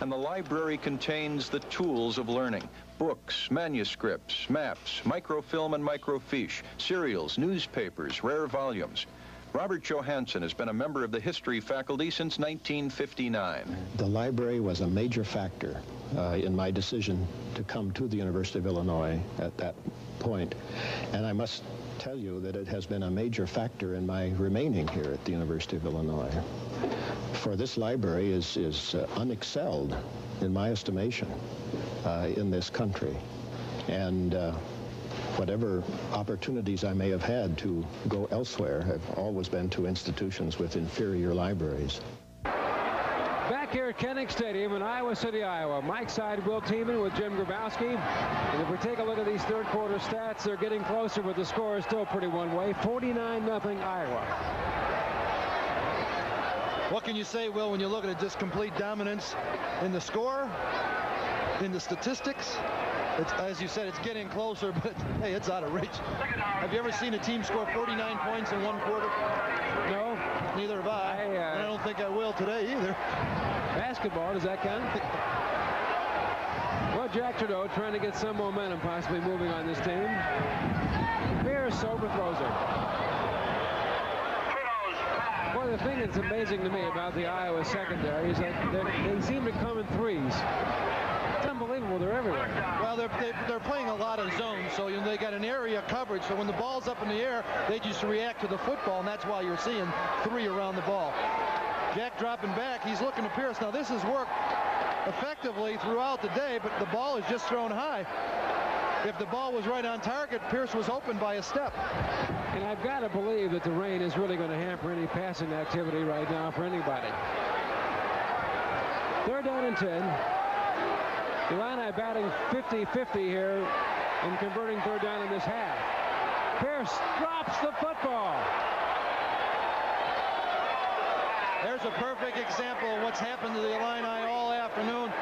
and the library contains the tools of learning. Books, manuscripts, maps, microfilm and microfiche, serials, newspapers, rare volumes. Robert Johannsen has been a member of the history faculty since 1959. The library was a major factor uh, in my decision to come to the University of Illinois at that point. And I must tell you that it has been a major factor in my remaining here at the University of Illinois. For this library is, is uh, unexcelled, in my estimation, uh, in this country. And uh, whatever opportunities I may have had to go elsewhere have always been to institutions with inferior libraries. Back here at Kinnick Stadium in Iowa City, Iowa. Mike Side, Will Tiemann with Jim Grabowski. And if we take a look at these third quarter stats, they're getting closer, but the score is still pretty one way. 49 nothing Iowa. What can you say, Will, when you look at just complete dominance in the score, in the statistics? It's, as you said, it's getting closer, *laughs* but hey, it's out of reach. Have you ever seen a team score 49 points in one quarter? No. Neither have I. I, uh, and I don't think I will today either. Basketball, does that count? well, Jack Trudeau trying to get some momentum possibly moving on this team. Pierce overthrows it. Boy, the thing that's amazing to me about the Iowa secondary is that they- they seem to come in threes. It's unbelievable. They're everywhere. Well, they're, they, they're playing a lot of zones, so you know, they got an area coverage. So when the ball's up in the air, they just react to the football, and that's why you're seeing three around the ball. Jack dropping back. He's looking to Pierce. Now, this has worked effectively throughout the day, but the ball is just thrown high. If the ball was right on target, Pierce was open by a step. And I've got to believe that the rain is really going to hamper any passing activity right now for anybody. Third down and 10. Illini batting 50-50 here and converting third down in this half. Pierce drops the football. There's a perfect example of what's happened to the Illini all afternoon.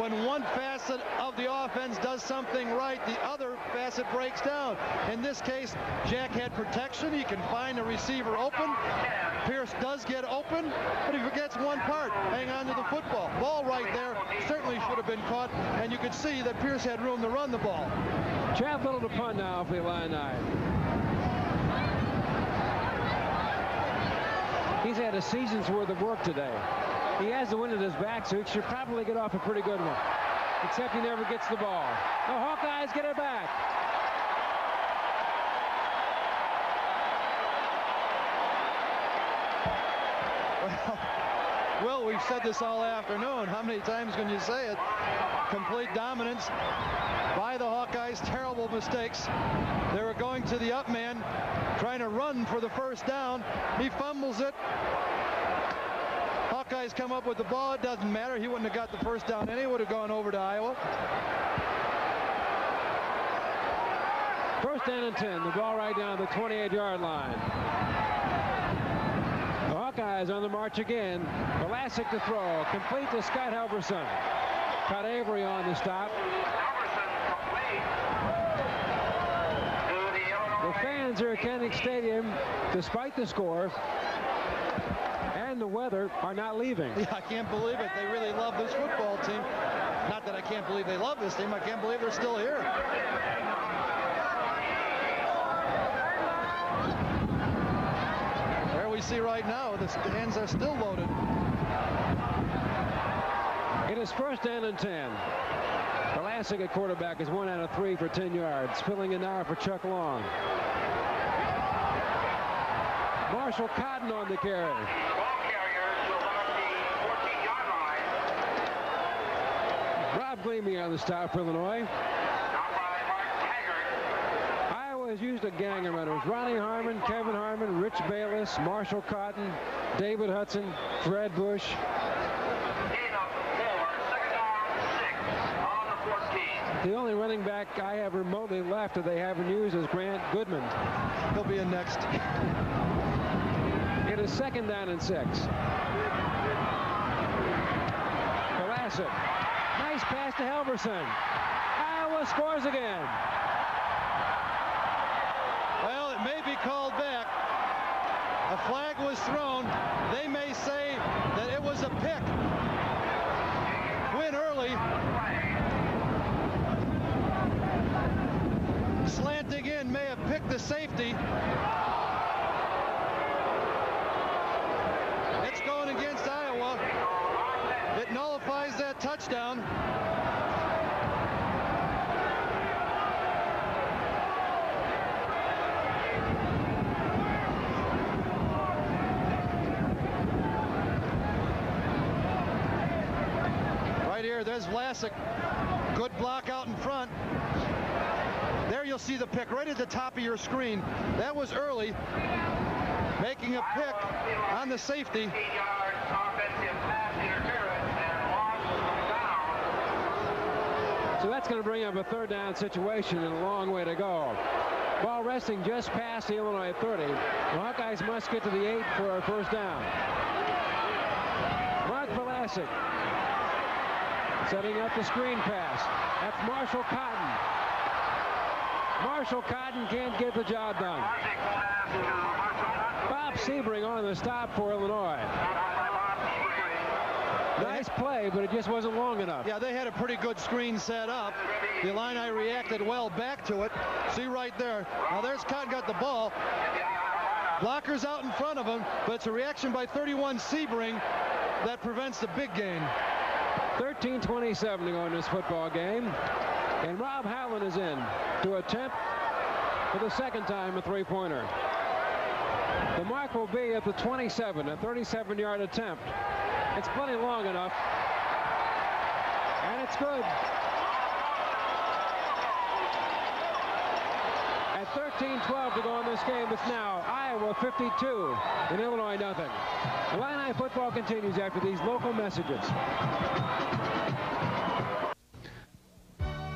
When one facet of the offense does something right, the other facet breaks down. In this case, Jack had protection. He can find a receiver open. Pierce does get open, but he forgets one part. Hang on to the football. Ball right there certainly should have been caught, and you could see that Pierce had room to run the ball. Little to punt now for the Illini. He's had a season's worth of work today. He has the wind at his back, so he should probably get off a pretty good one. Except he never gets the ball. The Hawkeyes get it back. *laughs* Well, we've said this all afternoon. How many times can you say it? Complete dominance by the Hawkeyes. Terrible mistakes. They were going to the up man, trying to run for the first down. He fumbles it. Hawkeyes come up with the ball. It doesn't matter. He wouldn't have got the first down anyway. Would have gone over to Iowa. First down and 10. The ball right down the 28-yard line. The Hawkeyes on the march again. Vlasic to throw. Complete to Scott Helverson. Caught Avery on the stop. The fans are at Kinnick Stadium, despite the score and the weather, are not leaving. *laughs* Yeah, I can't believe it. They really love this football team. Not that I can't believe they love this team. I can't believe they're still here. There we see right now, the stands are still loaded. It is first down and 10. Vlasic at quarterback is one out of three for 10 yards. Filling in now for Chuck Long. Marshall Cotton on the carry. Gleamy on the stop for Illinois. Iowa has used a gang of runners. Ronnie Harmon, Kevin Harmon, Rich Bayless, Marshall Cotton, David Hudson, Fred Bush. The only running back I have remotely left that they haven't used is Grant Goodman. He'll be in next. It is second down and six. Vlasic. Nice pass to Helverson. Iowa scores again. Well, it may be called back. A flag was thrown. They may say that it was a pick. Quinn early. Slanting in may have picked the safety. It's going against Iowa. It nullifies that touchdown. Right here, there's Vlasic. Good block out in front. There you'll see the pick right at the top of your screen. That was early. Making a pick on the safety. So that's going to bring up a third down situation and a long way to go. Ball resting just past the Illinois 30. The Hawkeyes must get to the 8 for a first down. Mark Vlasic. Setting up the screen pass. That's Marshall Cotton. Marshall Cotton can't get the job done. Bob Sebring on the stop for Illinois. Nice play, but it just wasn't long enough. Yeah, they had a pretty good screen set up. The Illini reacted well back to it. See right there. Now there's Cotton got the ball. Blockers out in front of him, but it's a reaction by 31 Sebring that prevents the big gain. 13-27 to go in this football game. And Rob Houghtlin is in to attempt for the second time a three-pointer. The mark will be at the 27, a 37-yard attempt. It's plenty long enough. And it's good. 13-12 to go in this game, it's now Iowa 52 and Illinois nothing. Illini football continues after these local messages.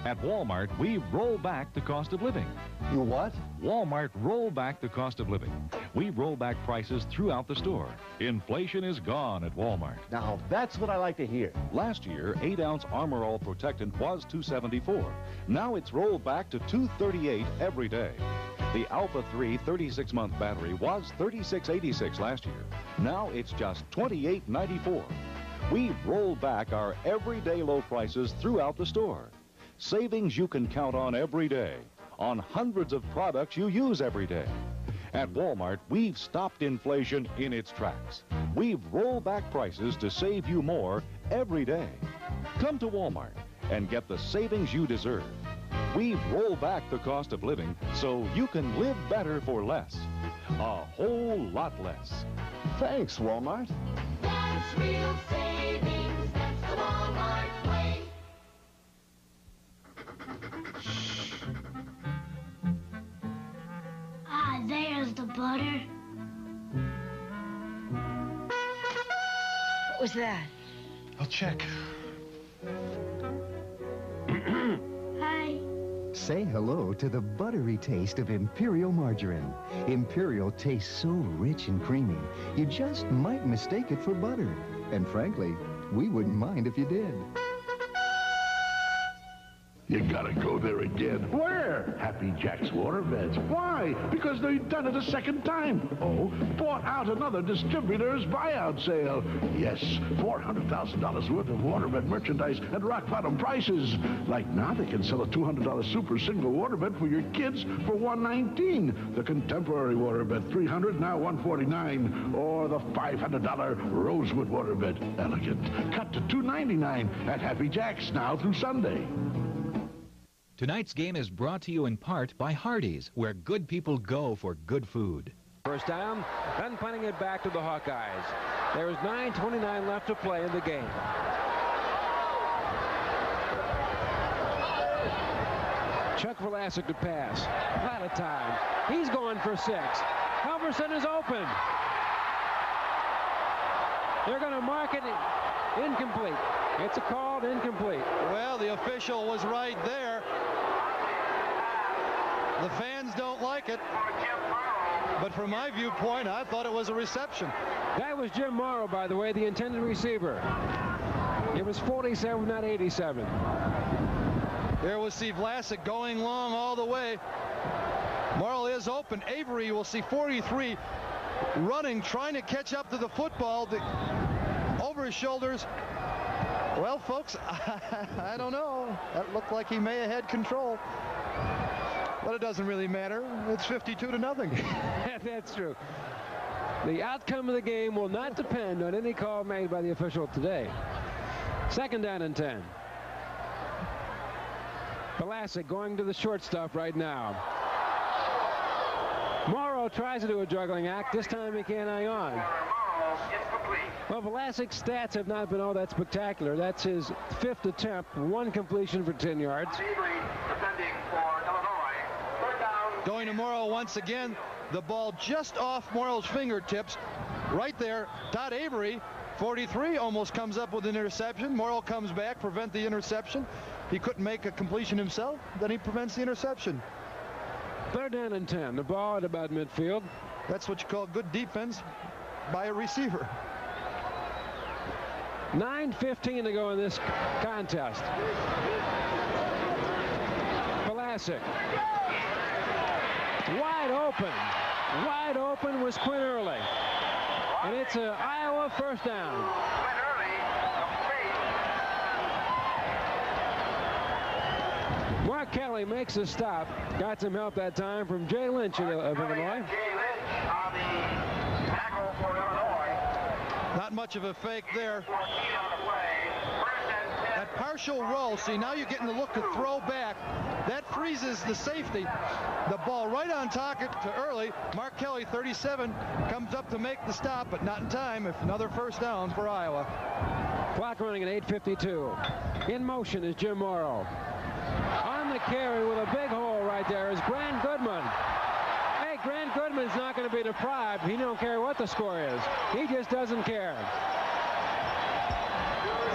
At Walmart, we roll back the cost of living. You what? Walmart roll back the cost of living. We roll back prices throughout the store. Inflation is gone at Walmart. Now, that's what I like to hear. Last year, 8-ounce Armor All Protectant was 274. Now it's rolled back to 238 every day. The Alpha 3 36-month battery was 3686 last year. Now it's just 2894. We've rolled back our everyday low prices throughout the store. Savings you can count on every day on hundreds of products you use every day. At Walmart, we've stopped inflation in its tracks. We've rolled back prices to save you more every day. Come to Walmart and get the savings you deserve. We've rolled back the cost of living so you can live better for less. A whole lot less. Thanks, Walmart. That's real savings. That's the Walmart way. Ah, there's the butter. What was that? I'll check. *clears throat* Hi. Say hello to the buttery taste of Imperial margarine. Imperial tastes so rich and creamy, you just might mistake it for butter. And frankly, we wouldn't mind if you did. You gotta go there again. Where? Happy Jack's Waterbeds. Why? Because they've done it a second time. Oh, bought out another distributor's buyout sale. Yes, $400,000 worth of waterbed merchandise at rock bottom prices. Like now they can sell a $200 super single waterbed for your kids for 119. The contemporary waterbed, 300 now 149 Or the $500 rosewood waterbed, elegant, cut to 299 at Happy Jack's now through Sunday. Tonight's game is brought to you in part by Hardee's, where good people go for good food. First down, then punting it back to the Hawkeyes. There is 9.29 left to play in the game. Chuck Vlasic to pass. Out of time. He's going for six. Helverson is open. They're going to mark it incomplete. It's a called incomplete. Well, the official was right there. The fans don't like it. But from my viewpoint, I thought it was a reception. That was Jim Mauro, by the way, the intended receiver. It was 47, not 87. There was Steve Vlasic going long all the way. Mauro is open. Avery, you will see 43 running, trying to catch up to the football. The, over his shoulders. Well, folks, *laughs* I don't know. That looked like he may have had control. But it doesn't really matter. It's 52 to nothing. *laughs* *laughs* That's true. The outcome of the game will not depend on any call made by the official today. Second down and 10. Vlasic going to the short stuff right now. Mauro tries to do a juggling act. This time he can't hang on. Well, Vlasic's stats have not been all that spectacular. That's his fifth attempt, one completion for 10 yards. Going to Mauro once again. The ball just off Mauro's fingertips. Right there, Todd Avery, 43, almost comes up with an interception. Mauro comes back, prevent the interception. He couldn't make a completion himself. Then he prevents the interception. Third down and 10. The ball at about midfield. That's what you call good defense by a receiver. 9.15 to go in this contest. Vlasic. Wide open. Wide open was Quinn Early. And it's an Iowa first down. Mark Kelly makes a stop. Got some help that time from Jay Lynch of, of Illinois. Not much of a fake there. Partial roll, see now you're getting the look to throw back. That freezes the safety. The ball right on target to Early. Mark Kelly, 37, comes up to make the stop, but not in time. If another first down for Iowa. Clock running at 8.52. In motion is Jim Mauro. On the carry with a big hole right there is Grant Goodman. Hey, Grant Goodman's not going to be deprived. He don't care what the score is. He just doesn't care.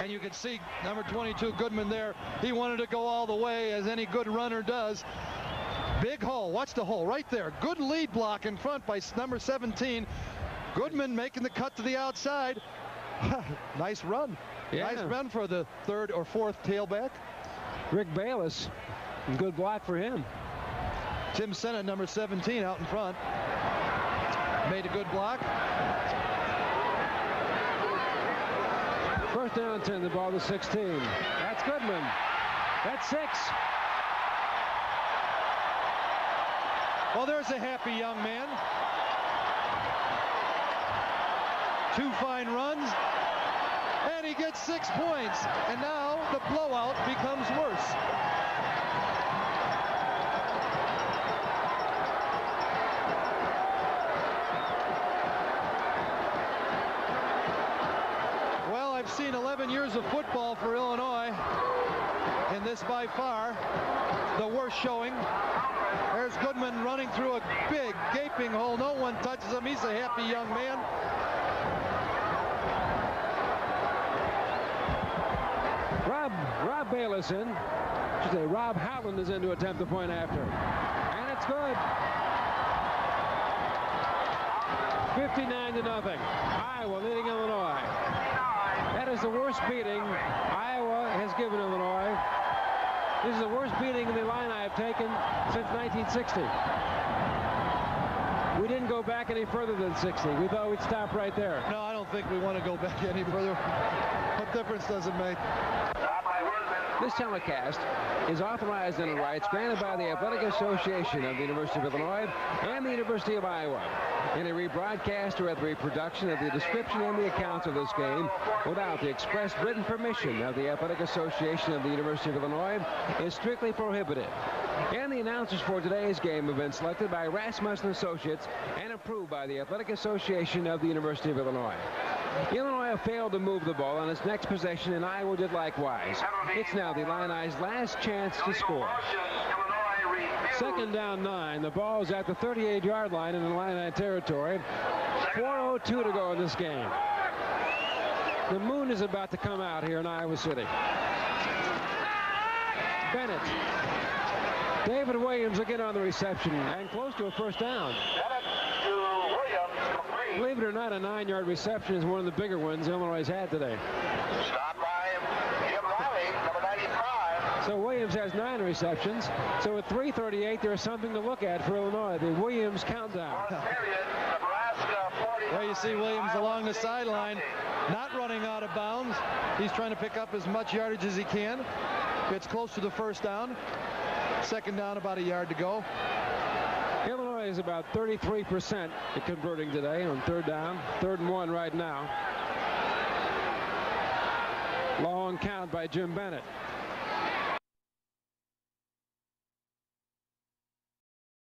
And you can see number 22 Goodman there. He wanted to go all the way as any good runner does. Big hole. Watch the hole right there. Good lead block in front by number 17. Goodman making the cut to the outside. *laughs* nice run. Yeah. Nice run for the third or fourth tailback. Rick Bayless, good block for him. Tim Sennett, number 17, out in front. Made a good block. First down 10, the ball to 16. That's Goodman. That's six. Well, there's a happy young man. Two fine runs, and he gets six points. And now the blowout becomes worse. Of football for Illinois, and this by far the worst showing. There's Goodman running through a big gaping hole. No one touches him. He's a happy young man. Rob Rob Bayless in. Should say Rob Houghtlin is in to attempt the point after. And it's good. 59 to nothing. Iowa leading Illinois. That is the worst beating Iowa has given Illinois. This is the worst beating in the line I have taken since 1960. We didn't go back any further than 60. We thought we'd stop right there. No, I don't think we want to go back *laughs* any further. What difference does it make? This telecast is authorized under rights granted by the Athletic Association of the University of Illinois and the University of Iowa. Any rebroadcast or other reproduction of the description and the accounts of this game without the express written permission of the Athletic Association of the University of Illinois is strictly prohibited. And the announcers for today's game have been selected by Rasmussen Associates and approved by the Athletic Association of the University of Illinois. Illinois failed to move the ball on its next possession, and Iowa did likewise. It's now the Illini's last chance to score. Second down nine. The ball is at the 38-yard line in Illini territory. 4.02 to go in this game. The moon is about to come out here in Iowa City. Bennett. David Williams again on the reception and close to a first down. Believe it or not, a nine-yard reception is one of the bigger ones Illinois has had today. Stop by Jim Riley, number 95. So Williams has nine receptions. So at 338, there's something to look at for Illinois. The Williams countdown. There you see Williams along the sideline, not running out of bounds. He's trying to pick up as much yardage as he can. Gets close to the first down. Second down, about a yard to go. Is about 33% at converting today on third down. Third and one right now. Long count by Jim Bennett.